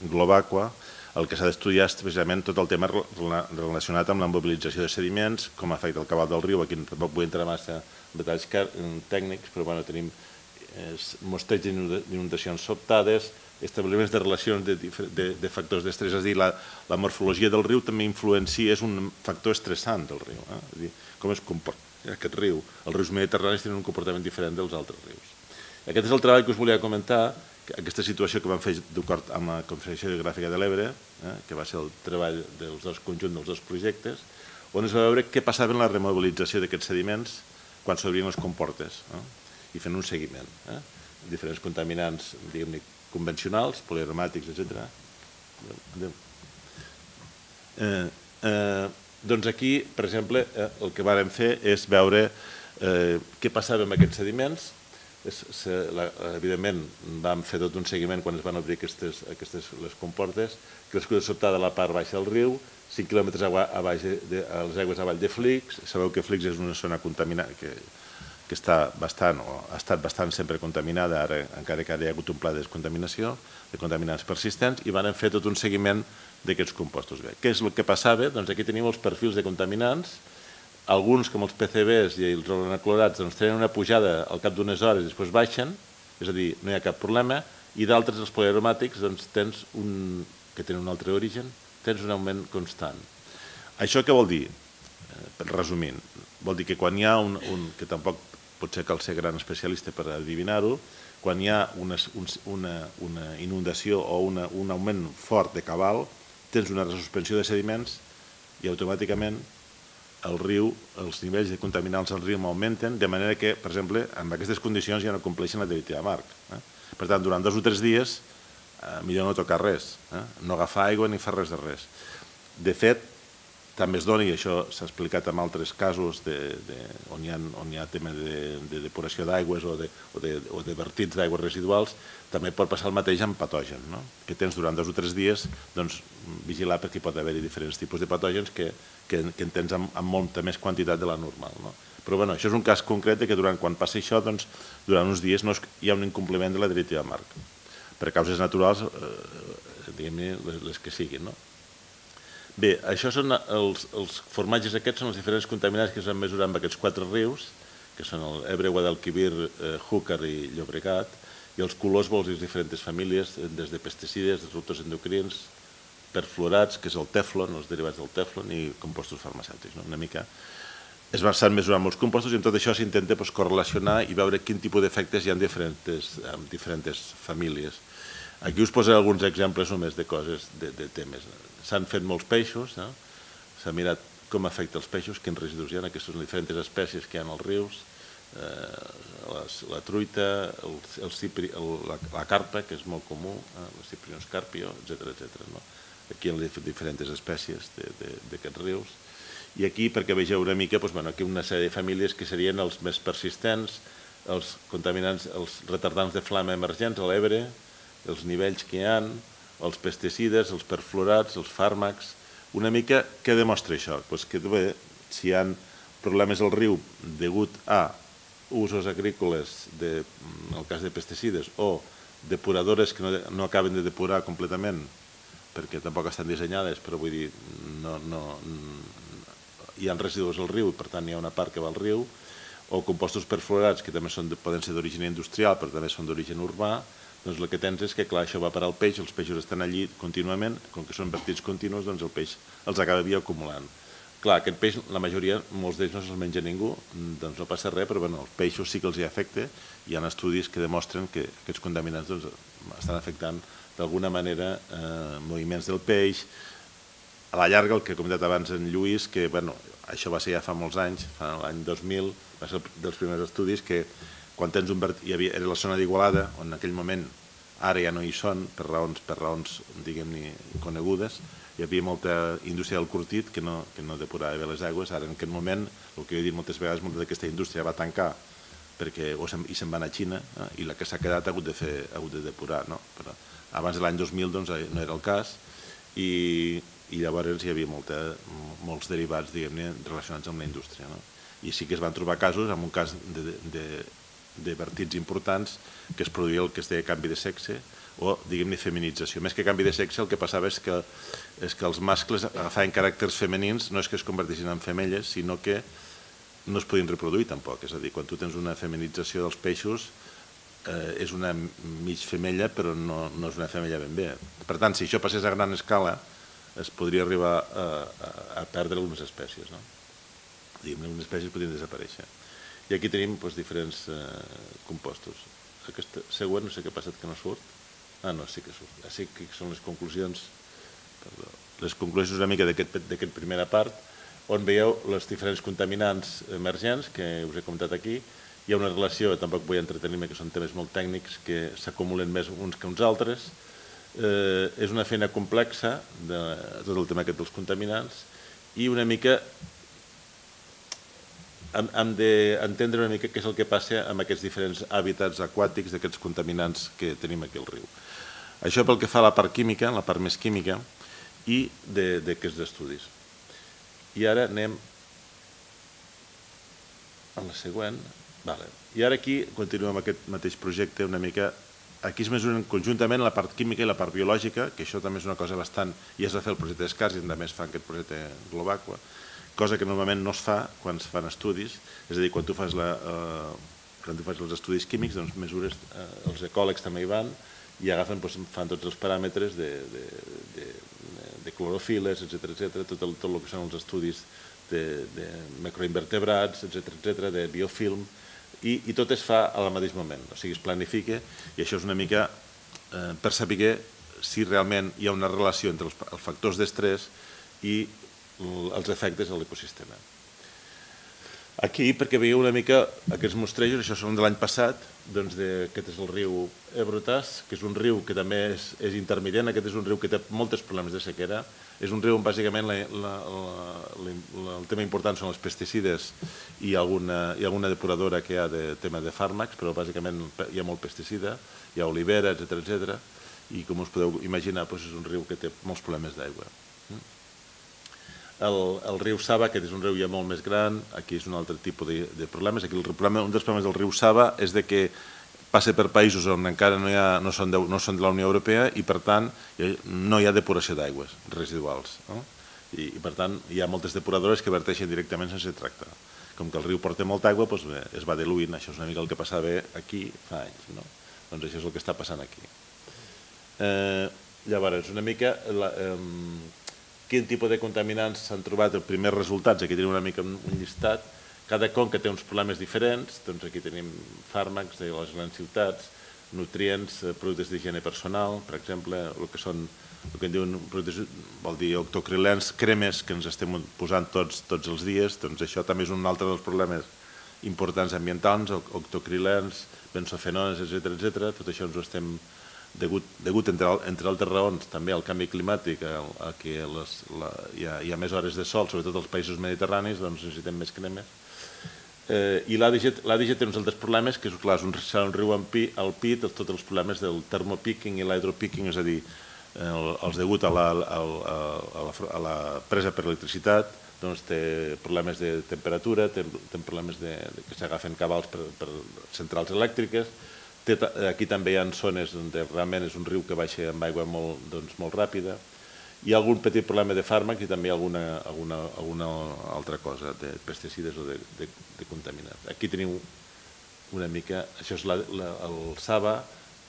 Globacqua, el que s'ha d'estudiar és precisament tot el tema relacionat amb la mobilització de sediments, com afecta el cabal del riu, aquí tampoc vull entrar massa en detalls tècnics, però bueno, tenim mostreig d'inundacions sobtades, establiments de relacions de, de, factors d'estrès, és a dir, la, la morfologia del riu també influencia, és un factor estressant del riu, eh? és dir, com es comporta aquest riu. Els rius mediterranis tenen un comportament diferent dels altres rius. Aquest és el treball que us volia comentar, aquesta situació que vam fer d'acord amb la Conferència Geogràfica de l'Ebre, eh, que va ser el treball dels dos conjunts dels dos projectes, on es va veure què passava en la remobilització d'aquests sediments quan s'obrien les comportes, eh, i fent un seguiment. Eh, diferents contaminants convencionals, poliaromàtics, etc. Eh, eh, doncs aquí, per exemple, eh, el que vàrem fer és veure eh, què passava amb aquests sediments se, la, evidentment vam fer tot un seguiment quan es van obrir aquestes, aquestes les comportes, crescuda sobtada a la part baixa del riu, 5 quilòmetres a, baix de, les aigües avall de Flix, sabeu que Flix és una zona contaminada, que, que està bastant, o ha estat bastant sempre contaminada, ara, encara que ara hi ha hagut un pla de descontaminació, de contaminants persistents, i van fer tot un seguiment d'aquests compostos. Què és el que passava? Doncs aquí tenim els perfils de contaminants, alguns, com els PCBs i els clorats, doncs tenen una pujada al cap d'unes hores i després baixen, és a dir, no hi ha cap problema, i d'altres, els poliaromàtics, doncs tens un, que tenen un altre origen, tens un augment constant. Això què vol dir? Eh, resumint, vol dir que quan hi ha un, un que tampoc potser cal ser gran especialista per adivinar-ho, quan hi ha una, una, una inundació o una, un augment fort de cabal, tens una resuspensió de sediments i automàticament el riu, els nivells de contaminants al riu augmenten, de manera que, per exemple, amb aquestes condicions ja no compleixen la directiva marc. Eh? Per tant, durant dos o tres dies, eh, millor no tocar res, eh? no agafar aigua ni fer res de res. De fet, també es dona, i això s'ha explicat en altres casos de, de, on, hi ha, on hi ha tema de, de depuració d'aigües o, de, o, de, o de vertits d'aigües residuals, també pot passar el mateix amb patògens, no? que tens durant dos o tres dies doncs, vigilar perquè pot haver-hi diferents tipus de patògens que, que, que en tens amb, amb molta més quantitat de la normal. No? Però bueno, això és un cas concret de que durant quan passa això, doncs, durant uns dies no es, hi ha un incompliment de la directiva marc. Per causes naturals, eh, diguem-ne, les, les que siguin. No? Bé, això són els, els formatges aquests són els diferents contaminants que es van mesurar amb aquests quatre rius, que són el Ebre, Guadalquivir, eh, Júcar i Llobregat, i els colors vols dir diferents famílies, eh, des de pesticides, disruptors endocrins, perfluorats, que és el teflon, els derivats del teflon, i compostos farmacèutics. No? Una mica es van mesurar molts compostos i amb tot això s'intenta pues, correlacionar i veure quin tipus d'efectes hi ha en diferents, en diferents famílies. Aquí us posaré alguns exemples només de coses, de, de temes. S'han fet molts peixos, no? s'ha mirat com afecta els peixos, quins residus hi ha, aquestes diferents espècies que hi ha als rius, eh, les, la truita, el, el cipri, el, la, la carpa, que és molt comú, eh, ciprions carpio, etc etc. No? Aquí hi ha diferents espècies d'aquests rius. I aquí, perquè vegeu una mica, doncs, bueno, aquí una sèrie de famílies que serien els més persistents, els contaminants, els retardants de flama emergents a l'Ebre, els nivells que hi han, els pesticides, els perfluorats, els fàrmacs... Una mica, què demostra això? Pues que bé, si hi ha problemes al riu degut a usos agrícoles, de, en el cas de pesticides, o depuradores que no, no acaben de depurar completament, perquè tampoc estan dissenyades, però vull dir, no, no, hi ha residus al riu i per tant hi ha una part que va al riu, o compostos perfluorats que també són, poden ser d'origen industrial però també són d'origen urbà, doncs el que tens és que clar, això va per al peix, els peixos estan allí contínuament, com que són vertits continus, doncs el peix els acaba bioacumulant. Clar, aquest peix, la majoria, molts d'ells no se'ls menja ningú, doncs no passa res, però bueno, els peixos sí que els hi afecta, hi ha estudis que demostren que aquests contaminants doncs, estan afectant d'alguna manera eh, moviments del peix, a la llarga, el que he comentat abans en Lluís, que bueno, això va ser ja fa molts anys, fa l'any 2000, va ser dels primers estudis, que quan tens un hi havia, era la zona d'Igualada, on en aquell moment ara ja no hi són, per raons, per raons diguem-ne, conegudes, hi havia molta indústria del curtit que no, que no depurava bé les aigües, ara en aquest moment, el que he dit moltes vegades, molta d'aquesta indústria va tancar perquè o se'n, van a Xina eh, i la que s'ha quedat ha hagut de, fer, ha de depurar. No? Però abans de l'any 2000 doncs, eh, no era el cas i, i llavors hi havia molta, molts derivats diguem-ne relacionats amb la indústria. No? I sí que es van trobar casos, en un cas de, de, de vertits importants que es produïa el que es deia canvi de sexe o, diguem-ne, feminització. Més que canvi de sexe, el que passava és que, és que els mascles agafaven caràcters femenins, no és que es convertissin en femelles, sinó que no es podien reproduir tampoc. És a dir, quan tu tens una feminització dels peixos, eh, és una mig femella, però no, no és una femella ben bé. Per tant, si això passés a gran escala, es podria arribar a, a, a perdre algunes espècies. No? Diguem-ne, algunes espècies podrien desaparèixer. I aquí tenim doncs, diferents eh, compostos. Aquesta següent, no sé què ha passat que no surt. Ah, no, sí que surt. Així que són les conclusions, perdó, les conclusions una mica d'aquesta primera part, on veieu els diferents contaminants emergents que us he comentat aquí. Hi ha una relació, tampoc vull entretenir-me, que són temes molt tècnics, que s'acumulen més uns que uns altres. Eh, és una feina complexa, de tot el tema aquest dels contaminants, i una mica hem, hem d'entendre una mica què és el que passa amb aquests diferents hàbitats aquàtics d'aquests contaminants que tenim aquí al riu. Això pel que fa a la part química, la part més química, i d'aquests estudis. I ara anem a la següent. Vale. I ara aquí continuem amb aquest mateix projecte una mica aquí es mesuren conjuntament la part química i la part biològica, que això també és una cosa bastant... i és de fer el projecte d'Escars i també es fa aquest projecte Globacua, cosa que normalment no es fa quan es fan estudis, és a dir, quan tu fas, la, eh, quan tu fas els estudis químics, doncs mesures, eh, els ecòlegs també hi van i agafen, doncs, fan tots els paràmetres de, de, de, de clorofiles, etc etc, tot, el, tot el que són els estudis de, de macroinvertebrats, etc etc, de biofilm, i, i tot es fa al mateix moment, o sigui, es planifica i això és una mica eh, per saber si realment hi ha una relació entre els, els factors d'estrès i els efectes a l'ecosistema. Aquí, perquè veieu una mica aquests mostrejos, això són de l'any passat, doncs de, aquest és el riu Ebrotas, que és un riu que també és, és intermitent, aquest és un riu que té molts problemes de sequera, és un riu on bàsicament la, la, la, la, el tema important són els pesticides i alguna, i alguna depuradora que hi ha de tema de fàrmacs, però bàsicament hi ha molt pesticida, hi ha olivera, etc etc. i com us podeu imaginar doncs és un riu que té molts problemes d'aigua. El, el riu Saba, aquest és un riu ja molt més gran, aquí és un altre tipus de, de problemes. Aquí el problema, un dels problemes del riu Saba és de que passa per països on encara no, hi ha, no, són de, no són de la Unió Europea i, per tant, no hi ha depuració d'aigües residuals. No? I, I, per tant, hi ha moltes depuradores que verteixen directament sense tractar. Com que el riu porta molta aigua, doncs bé, es va diluint. Això és una mica el que passava aquí fa anys. No? Doncs això és el que està passant aquí. Eh, llavors, una mica... La, eh, quin tipus de contaminants s'han trobat els primers resultats, aquí tenim una mica un llistat, cada conca té uns problemes diferents, doncs aquí tenim fàrmacs de les grans ciutats, nutrients, eh, productes d'higiene personal, per exemple, el que són el que en diuen productes, vol dir octocrilens, cremes que ens estem posant tots, tots els dies, doncs això també és un altre dels problemes importants ambientals, octocrilens, benzofenones, etc etc. tot això ens ho estem degut, degut entre, entre altres raons, també al canvi climàtic, a, a que les, la, hi, ha, hi ha més hores de sol, sobretot als països mediterranis, doncs necessitem més cremes. Eh, I l'ADG té uns altres problemes, que és, clar, és un, un riu alpí, alpí tots els problemes del termopicking i l'hydropicking, és a dir, el, els degut a la, a, a, la, a la presa per electricitat, doncs té problemes de temperatura, té, té problemes de, de que s'agafen cabals per, per centrals elèctriques, Té, aquí també hi ha zones on realment és un riu que baixa amb aigua molt, doncs, molt ràpida. Hi ha algun petit problema de fàrmacs i també alguna, alguna, alguna altra cosa, de pesticides o de, de, de contaminants. Aquí teniu una mica, això és la, la, el Saba,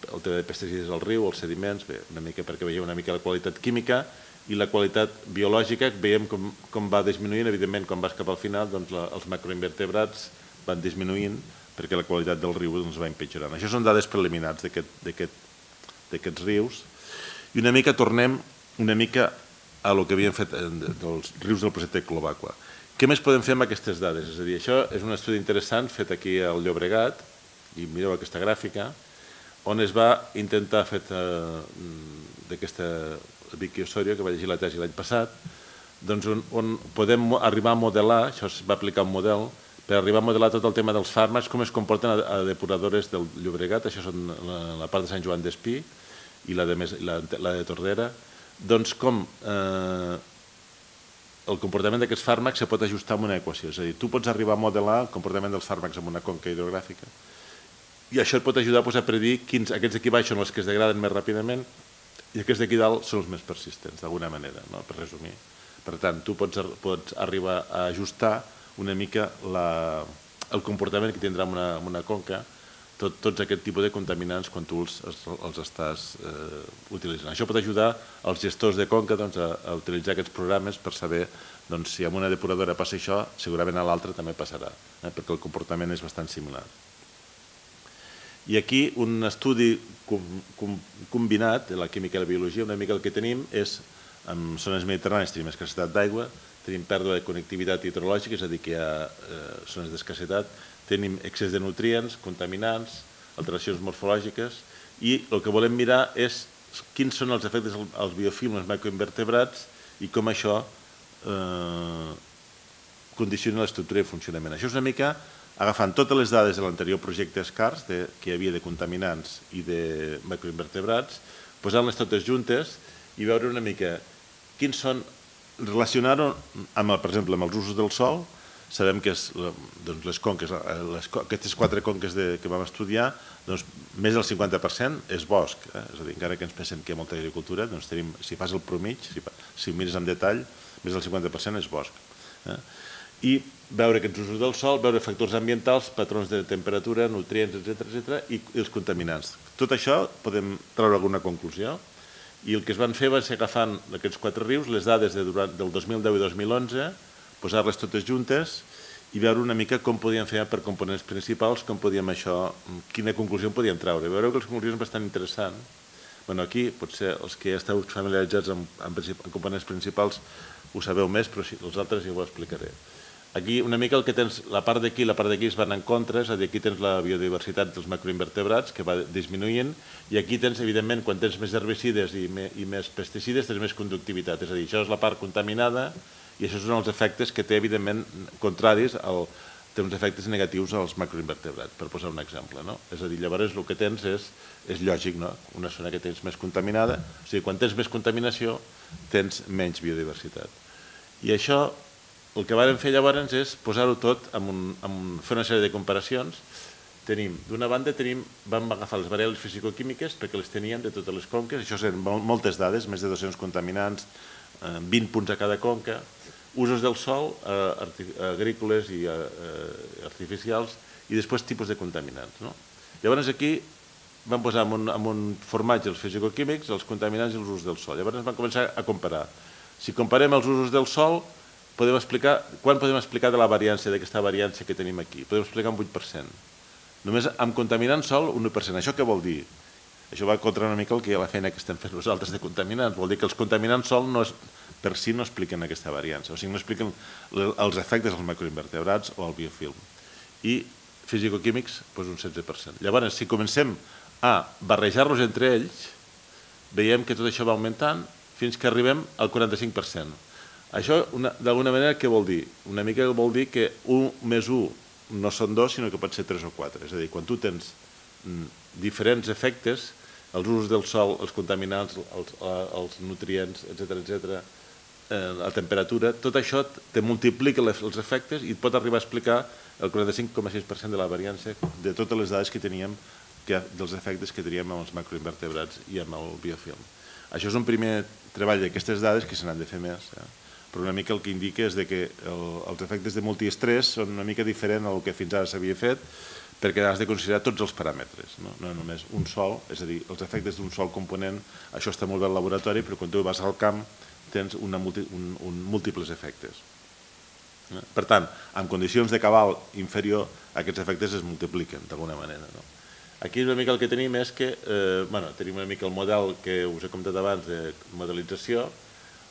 el tema de pesticides al riu, els sediments, bé, una mica perquè veieu una mica la qualitat química i la qualitat biològica, veiem com, com va disminuint, evidentment, quan vas cap al final, doncs la, els macroinvertebrats van disminuint, perquè la qualitat del riu doncs, va empitjorant. Això són dades preliminars d'aquests aquest, rius. I una mica tornem una mica a lo que havíem fet eh, dels rius del projecte Clovacqua. Què més podem fer amb aquestes dades? És a dir, això és un estudi interessant fet aquí al Llobregat, i mireu aquesta gràfica, on es va intentar fer eh, d'aquesta Vicky Osorio, que va llegir la tesi l'any passat, doncs on, on podem arribar a modelar, això es va aplicar un model, per arribar a modelar tot el tema dels fàrmacs, com es comporten a, depuradores del Llobregat, això són la, part de Sant Joan d'Espí i la de, la, de Tordera, doncs com eh, el comportament d'aquests fàrmacs se pot ajustar amb una equació, és a dir, tu pots arribar a modelar el comportament dels fàrmacs amb una conca hidrogràfica i això et pot ajudar pues, a predir quins, aquests d'aquí baix són els que es degraden més ràpidament i aquests d'aquí dalt són els més persistents, d'alguna manera, no? per resumir. Per tant, tu pots, pots arribar a ajustar una mica la, el comportament que tindrà una, una conca tot, tots aquest tipus de contaminants quan tu els, els estàs eh, utilitzant. Això pot ajudar els gestors de conca doncs, a, a utilitzar aquests programes per saber doncs, si amb una depuradora passa això, segurament a l'altra també passarà, eh, perquè el comportament és bastant similar. I aquí un estudi com, com, combinat, de la química i la biologia, una mica el que tenim és, en zones mediterrànies tenim escassetat d'aigua, tenim pèrdua de connectivitat hidrològica, és a dir, que hi ha eh, zones d'escassetat, tenim excés de nutrients, contaminants, alteracions morfològiques, i el que volem mirar és quins són els efectes als biofilms macroinvertebrats i com això eh, condiciona l'estructura i funcionament. Això és una mica agafant totes les dades de l'anterior projecte SCARS, de, que hi havia de contaminants i de macroinvertebrats, posant-les totes juntes i veure una mica quins són relacionar-ho, per exemple, amb els usos del sol, sabem que és, doncs les conques, eh, les, aquestes quatre conques de, que vam estudiar, doncs més del 50% és bosc. Eh? És a dir, encara que ens pensem que hi ha molta agricultura, doncs tenim, si fas el promig, si, si ho mires en detall, més del 50% és bosc. Eh? I veure aquests usos del sol, veure factors ambientals, patrons de temperatura, nutrients, etc etc i els contaminants. Tot això podem treure alguna conclusió i el que es van fer va ser agafant aquests quatre rius, les dades de, durant, del 2010 i 2011, posar-les totes juntes i veure una mica com podíem fer per components principals, com podíem això, quina conclusió podíem treure. Veureu que les conclusions són bastant interessants. Bueno, aquí, potser els que esteu familiaritzats amb, amb, amb components principals ho sabeu més, però si, els altres ja ho explicaré. Aquí una mica el que tens, la part d'aquí i la part d'aquí es van en contra, és a dir, aquí tens la biodiversitat dels macroinvertebrats que va disminuint i aquí tens, evidentment, quan tens més herbicides i, me, i més pesticides, tens més conductivitat. És a dir, això és la part contaminada i això són els efectes que té, evidentment, contraris al, té uns efectes negatius als macroinvertebrats, per posar un exemple. No? És a dir, llavors el que tens és, és lògic, no? una zona que tens més contaminada, o sigui, quan tens més contaminació tens menys biodiversitat. I això el que vàrem fer llavors és posar-ho tot, amb un, amb fer una sèrie de comparacions. Tenim, d'una banda, tenim, vam agafar les variables fisicoquímiques perquè les teníem de totes les conques, això són moltes dades, més de 200 contaminants, 20 eh, punts a cada conca, usos del sol, eh, agrícoles i eh, artificials, i després tipus de contaminants. No? Llavors aquí vam posar en un, en un formatge els fisicoquímics, els contaminants i els usos del sol. Llavors vam començar a comparar. Si comparem els usos del sol, podem explicar, quan podem explicar de la variància, d'aquesta variància que tenim aquí? Podem explicar un 8%. Només amb contaminant sol, un 1%. Això què vol dir? Això va contra una mica el que la feina que estem fent nosaltres de contaminants. Vol dir que els contaminants sol no és, per si no expliquen aquesta variància, o sigui, no expliquen els efectes als macroinvertebrats o al biofilm. I fisicoquímics, doncs un 16%. Llavors, si comencem a barrejar-los entre ells, veiem que tot això va augmentant fins que arribem al 45%. Això, d'alguna manera, què vol dir? Una mica vol dir que 1 més 1 no són 2, sinó que pot ser 3 o 4. És a dir, quan tu tens mm, diferents efectes, els usos del sol, els contaminants, els, els nutrients, etc etc, eh, la temperatura, tot això te multiplica els efectes i et pot arribar a explicar el 45,6% de la variància de totes les dades que teníem que, dels efectes que teníem amb els macroinvertebrats i amb el biofilm. Això és un primer treball d'aquestes dades que se n'han de fer més. Eh? Però una mica el que indica és que el, els efectes de multiestrès són una mica diferent al que fins ara s'havia fet perquè has de considerar tots els paràmetres, no? no només un sol, és a dir, els efectes d'un sol component, això està molt bé al laboratori, però quan tu vas al camp tens una multi, un, un múltiples efectes. Per tant, en condicions de cabal inferior, aquests efectes es multipliquen d'alguna manera. No? Aquí una mica el que tenim és que, eh, bueno, tenim una mica el model que us he comentat abans de modelització,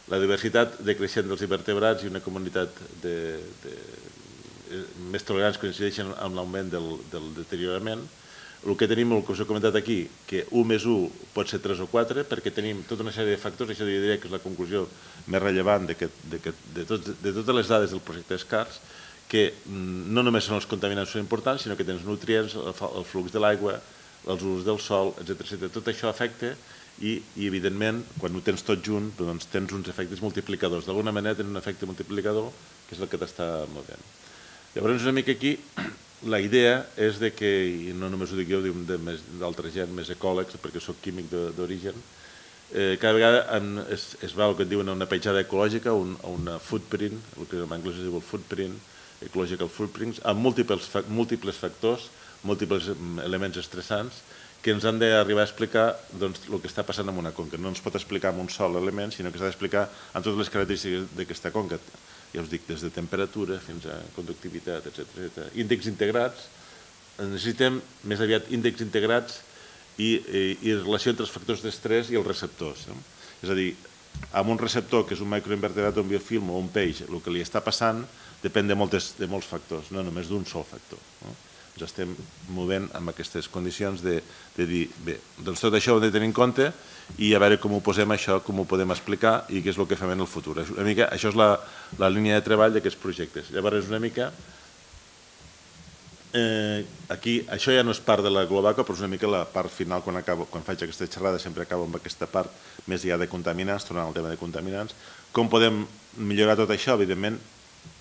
la diversitat decreixent dels invertebrats i una comunitat de, de, de, més tolerants coincideixen amb l'augment del, del deteriorament. El que tenim, el que us he comentat aquí, que 1 més 1 pot ser 3 o 4, perquè tenim tota una sèrie de factors, això diria que és la conclusió més rellevant de, que, de, que, de, tot, de totes les dades del projecte SCARS, que mm, no només són els contaminants són importants, sinó que tens nutrients, el, flux de l'aigua, els usos del sol, etc. Tot això afecta i, i evidentment, quan ho tens tot junt, doncs tens uns efectes multiplicadors. D'alguna manera tens un efecte multiplicador que és el que t'està movent. Llavors, una mica aquí, la idea és de que, i no només ho dic jo, d'altra gent, més ecòlegs, perquè sóc químic d'origen, eh, cada vegada en, es, es va el que diuen una petjada ecològica, un, una footprint, el que en anglès es diu el footprint, ecological footprints, amb múltiples, múltiples factors, múltiples mm, elements estressants, que ens han d'arribar a explicar doncs, el que està passant en una conca. No ens pot explicar amb un sol element, sinó que s'ha d'explicar amb totes les característiques d'aquesta conca. Ja us dic, des de temperatura fins a conductivitat, etc. Índexs integrats, necessitem més aviat índexs integrats i, i, i relació entre els factors d'estrès i els receptors. No? És a dir, amb un receptor que és un microinverterat, un biofilm o un peix, el que li està passant depèn de, moltes, de molts factors, no només d'un sol factor. No? Ens estem movent amb aquestes condicions de, de dir, bé, doncs tot això ho hem de tenir en compte i a veure com ho posem això, com ho podem explicar i què és el que fem en el futur. Una mica, això és la, la línia de treball d'aquests projectes. Llavors, una mica, eh, aquí, això ja no és part de la Globaco, però és una mica la part final, quan, acabo, quan faig aquesta xerrada, sempre acabo amb aquesta part més ja de contaminants, tornant al tema de contaminants. Com podem millorar tot això? Evidentment,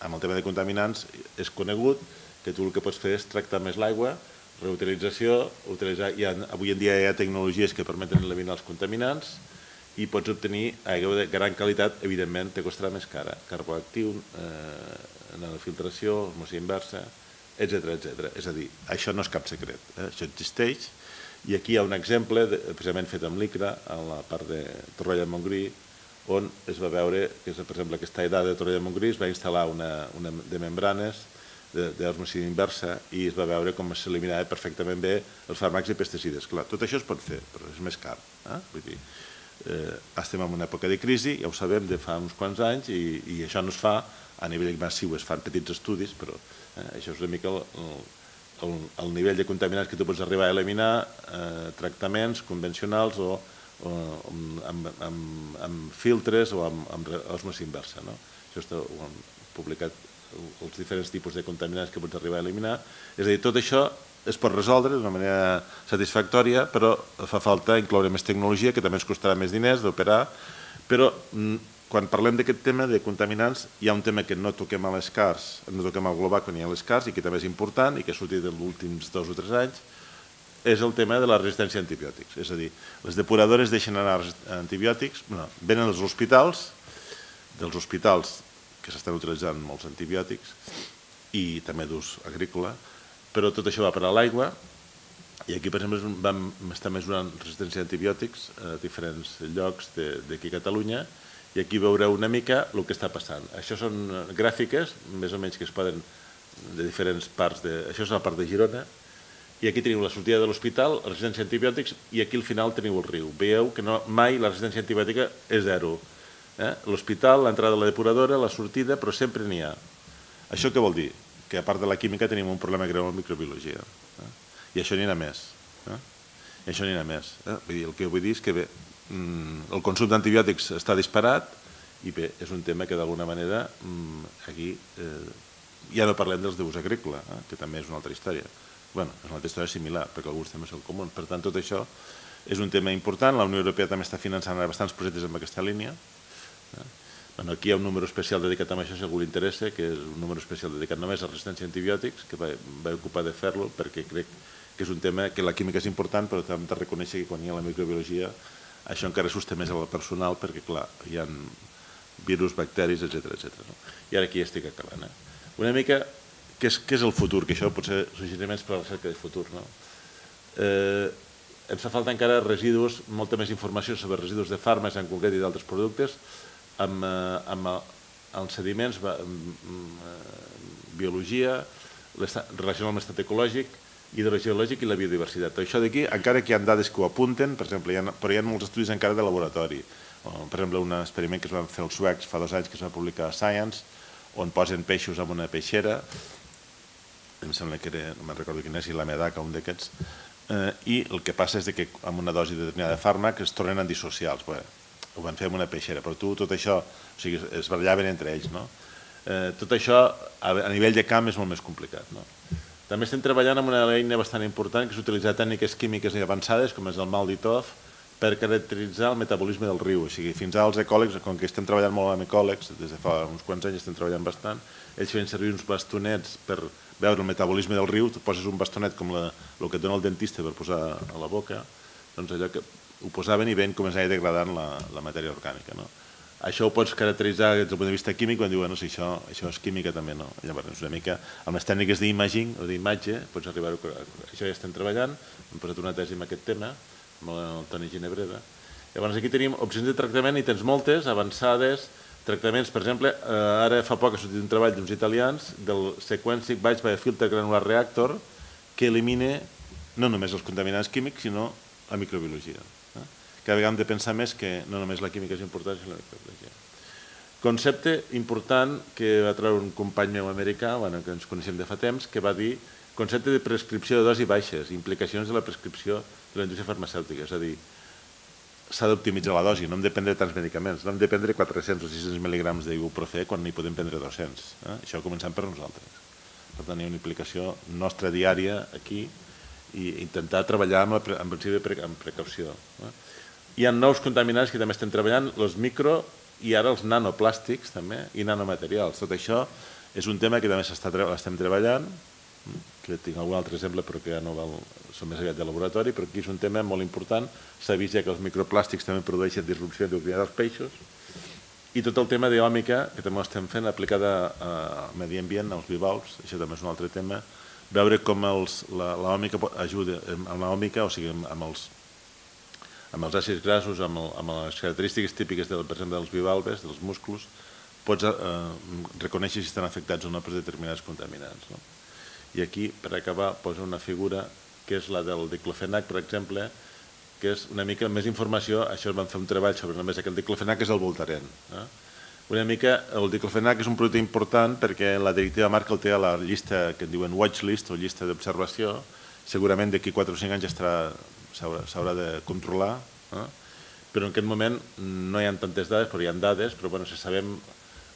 amb el tema de contaminants és conegut, que tu el que pots fer és tractar més l'aigua, reutilització, utilitzar, ha, avui en dia hi ha tecnologies que permeten eliminar els contaminants i pots obtenir aigua de gran qualitat, evidentment te costarà més cara, carboactiu, eh, nanofiltració, osmosia inversa, etc etc. És a dir, això no és cap secret, eh? això existeix i aquí hi ha un exemple, de, precisament fet amb l'ICRA, a la part de Torroella de Montgrí, on es va veure que, per exemple, aquesta edat de Torroella de Montgrí es va instal·lar una, una de membranes d'osmosia inversa i es va veure com s'eliminava perfectament bé els fàrmacs i pesticides. Clar, tot això es pot fer, però és més car. Eh? Vull dir, eh, estem en una època de crisi, ja ho sabem de fa uns quants anys, i, i això no es fa a nivell massiu es fan petits estudis, però eh, això és una mica el, el, el nivell de contaminants que tu pots arribar a eliminar, eh, tractaments convencionals o, o amb, amb, amb filtres o amb, amb osmosi inversa. No? Això està, publicat els diferents tipus de contaminants que pots arribar a eliminar. És a dir, tot això es pot resoldre d'una manera satisfactòria, però fa falta incloure més tecnologia, que també ens costarà més diners d'operar, però mm, quan parlem d'aquest tema de contaminants, hi ha un tema que no toquem a les cars, no toquem al global quan hi ha les cars, i que també és important, i que ha sortit dels últims dos o tres anys, és el tema de la resistència a antibiòtics. És a dir, les depuradores deixen anar antibiòtics, venen als hospitals, dels hospitals que s'estan utilitzant molts antibiòtics i també d'ús agrícola, però tot això va per a l'aigua i aquí, per exemple, vam estar mesurant resistència a antibiòtics a diferents llocs d'aquí a Catalunya i aquí veureu una mica el que està passant. Això són gràfiques, més o menys que es poden de diferents parts. De... Això és la part de Girona, i aquí teniu la sortida de l'hospital, la resistència antibiòtics, i aquí al final teniu el riu. Veieu que no, mai la resistència antibiòtica és zero. Eh? L'hospital, l'entrada de la depuradora, la sortida, però sempre n'hi ha. Això què vol dir? Que a part de la química tenim un problema greu amb microbiologia. Eh? I això n'hi ha més. Eh? I això n'hi ha més. Eh? El que vull dir és que mm, el consum d'antibiòtics està disparat i bé, és un tema que d'alguna manera mm, aquí eh, ja no parlem dels d'ús agrícola, eh? que també és una altra història. bueno, és una altra història similar, perquè alguns temes són comuns. Per tant, tot això és un tema important. La Unió Europea també està finançant bastants projectes en aquesta línia. Bueno, aquí hi ha un número especial dedicat a això, si algú li interessa, que és un número especial dedicat només a resistència a antibiòtics, que va, va ocupar de fer-lo perquè crec que és un tema que la química és important, però també de reconèixer que quan hi ha la microbiologia això encara s'hosta més al personal perquè, clar, hi ha virus, bacteris, etc etc. No? I ara aquí estic acabant. Eh? Una mica, què és, què és el futur? Que això pot ser suggeriments per a la recerca de futur. No? Eh, ens fa falta encara residus, molta més informació sobre residus de fàrmacs en concret i d'altres productes, amb, eh, amb els sediments, eh, biologia, relació amb l'estat ecològic, hidrogeològic i la biodiversitat. Això d'aquí, encara que hi ha dades que ho apunten, per exemple, hi ha, però hi ha molts estudis encara de laboratori. Per exemple, un experiment que es van fer els suecs fa dos anys que es va publicar a Science, on posen peixos en una peixera, em sembla que era, no me'n recordo quin és, i la Medaca, un d'aquests, eh, i el que passa és que amb una dosi determinada de fàrmac es tornen antisocials. Bé, ho van fer amb una peixera, però tu tot això, o sigui, es barallaven entre ells, no? Eh, tot això a, a nivell de camp és molt més complicat, no? També estem treballant amb una eina bastant important que és utilitzar tècniques químiques avançades, com és el Malditov, per caracteritzar el metabolisme del riu. O sigui, fins ara els ecòlegs, com que estem treballant molt amb ecòlegs, des de fa uns quants anys estem treballant bastant, ells feien servir uns bastonets per veure el metabolisme del riu, tu poses un bastonet com la, el que et dona el dentista per posar a la boca, doncs allò que ho posaven i ven com es anava degradant la, la matèria orgànica. No? Això ho pots caracteritzar des del punt de vista químic quan diuen no, si això, això és química també no. Llavors, una mica, amb les tècniques d'imaging o d'imatge, pots arribar a... Això ja estem treballant, hem posat una tesi en aquest tema, amb el Toni Ginebreda. Llavors aquí tenim opcions de tractament i tens moltes, avançades, tractaments, per exemple, eh, ara fa poc ha sortit un treball d'uns italians del Sequencing Batch Filter Granular Reactor que elimina no només els contaminants químics, sinó la microbiologia cada vegada hem de pensar més que no només la química és important, sinó la microbiologia. Concepte important que va treure un company meu americà, bueno, que ens coneixem de fa temps, que va dir concepte de prescripció de dosi baixes, implicacions de la prescripció de la indústria farmacèutica, és a dir, s'ha d'optimitzar la dosi, no hem de prendre tants medicaments, no hem de prendre 400 o 600 mil·lígrams d'ibuprofè quan n'hi podem prendre 200. Eh? Això començant per nosaltres. Per tant, hi ha una implicació nostra diària aquí i intentar treballar amb, principi de precaució. Eh? Hi ha nous contaminants que també estem treballant, els micro i ara els nanoplàstics també i nanomaterials. Tot això és un tema que també estem treballant, que tinc algun altre exemple però que ja no val, són més aviat de laboratori, però aquí és un tema molt important, s'ha vist ja que els microplàstics també produeixen disrupció endocrinal dels peixos, i tot el tema d'eòmica, que també estem fent, aplicada al medi ambient, als bivalves, això també és un altre tema, veure com l'òmica ajuda, amb l'òmica, o sigui, amb els amb els àcids grassos, amb, el, amb les característiques típiques del, per exemple, dels bivalves, dels músculs, pots eh, reconèixer si estan afectats o no per determinats contaminants. No? I aquí, per acabar, posa una figura que és la del diclofenac, per exemple, que és una mica més informació, això van fer un treball sobre només aquest diclofenac, és el voltaren. Eh? una mica el diclofenac és un producte important perquè la directiva marca el té a la llista que en diuen watch list o llista d'observació. Segurament d'aquí 4 o 5 anys s'haurà de controlar, eh? però en aquest moment no hi ha tantes dades, però hi ha dades, però bueno, si sabem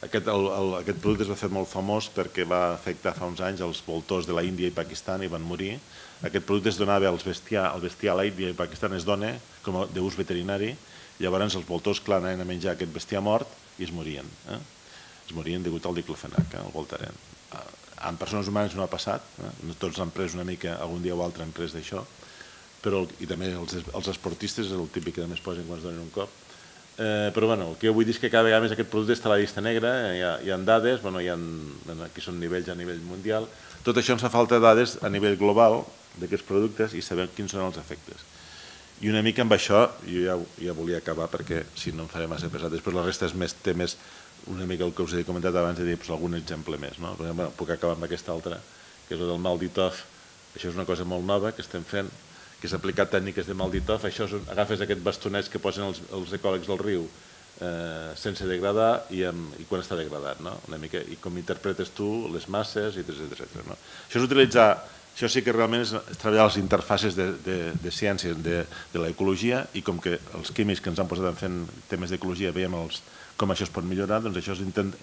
aquest, el, el, aquest producte es va fer molt famós perquè va afectar fa uns anys els voltors de la Índia i Pakistan i van morir. Aquest producte es donava als bestiar, al bestiar a la Índia i Pakistan es dona com d'ús veterinari, llavors els voltors clar anaven a menjar aquest bestiar mort i es morien. Eh? Es morien degut al diclofenac, eh? el voltaren. Eh, en persones humanes no ha passat, eh? tots han pres una mica, algun dia o altre han pres d'això, però i també els, els esportistes és el típic que també es posen quan es donen un cop, Eh, però bueno, el que vull dir és que cada vegada més aquest producte està a la llista negra, hi ha, hi ha dades, bueno, hi ha, aquí són nivells a nivell mundial, tot això ens fa falta dades a nivell global d'aquests productes i saber quins són els efectes. I una mica amb això, jo ja, ja volia acabar perquè si no em faré massa pesat, després la resta és més temes, una mica el que us he comentat abans de dir pues, algun exemple més. No? Però, bueno, puc acabar amb aquesta altra, que és el del mal d'itof, això és una cosa molt nova que estem fent, que és aplicar tècniques de malditof, això és, agafes aquest bastonets que posen els, els ecòlegs del riu eh, sense degradar i, amb, i quan està degradat, no? Una mica, i com interpretes tu les masses, etc etc. No? Això és utilitzar, això sí que realment és, és treballar les interfaces de, de, de ciències de, de l'ecologia i com que els químics que ens han posat en fent temes d'ecologia veiem els, com això es pot millorar, doncs això és intent...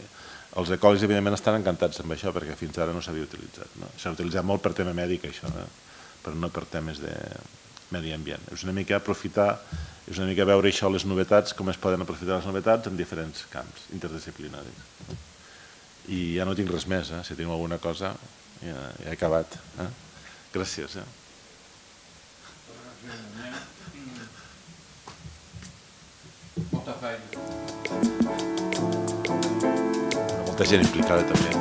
Els ecòlegs evidentment estan encantats amb això perquè fins ara no s'havia utilitzat. No? S'ha utilitzat molt per tema mèdic això, eh? Però no per temes de medi ambient. És una mica aprofitar, és una mica veure això, les novetats, com es poden aprofitar les novetats en diferents camps interdisciplinaris. I ja no tinc res més, eh? si teniu alguna cosa, ja, ja he acabat. Eh? Gràcies. Eh? Molta feina. Molta gent implicada també.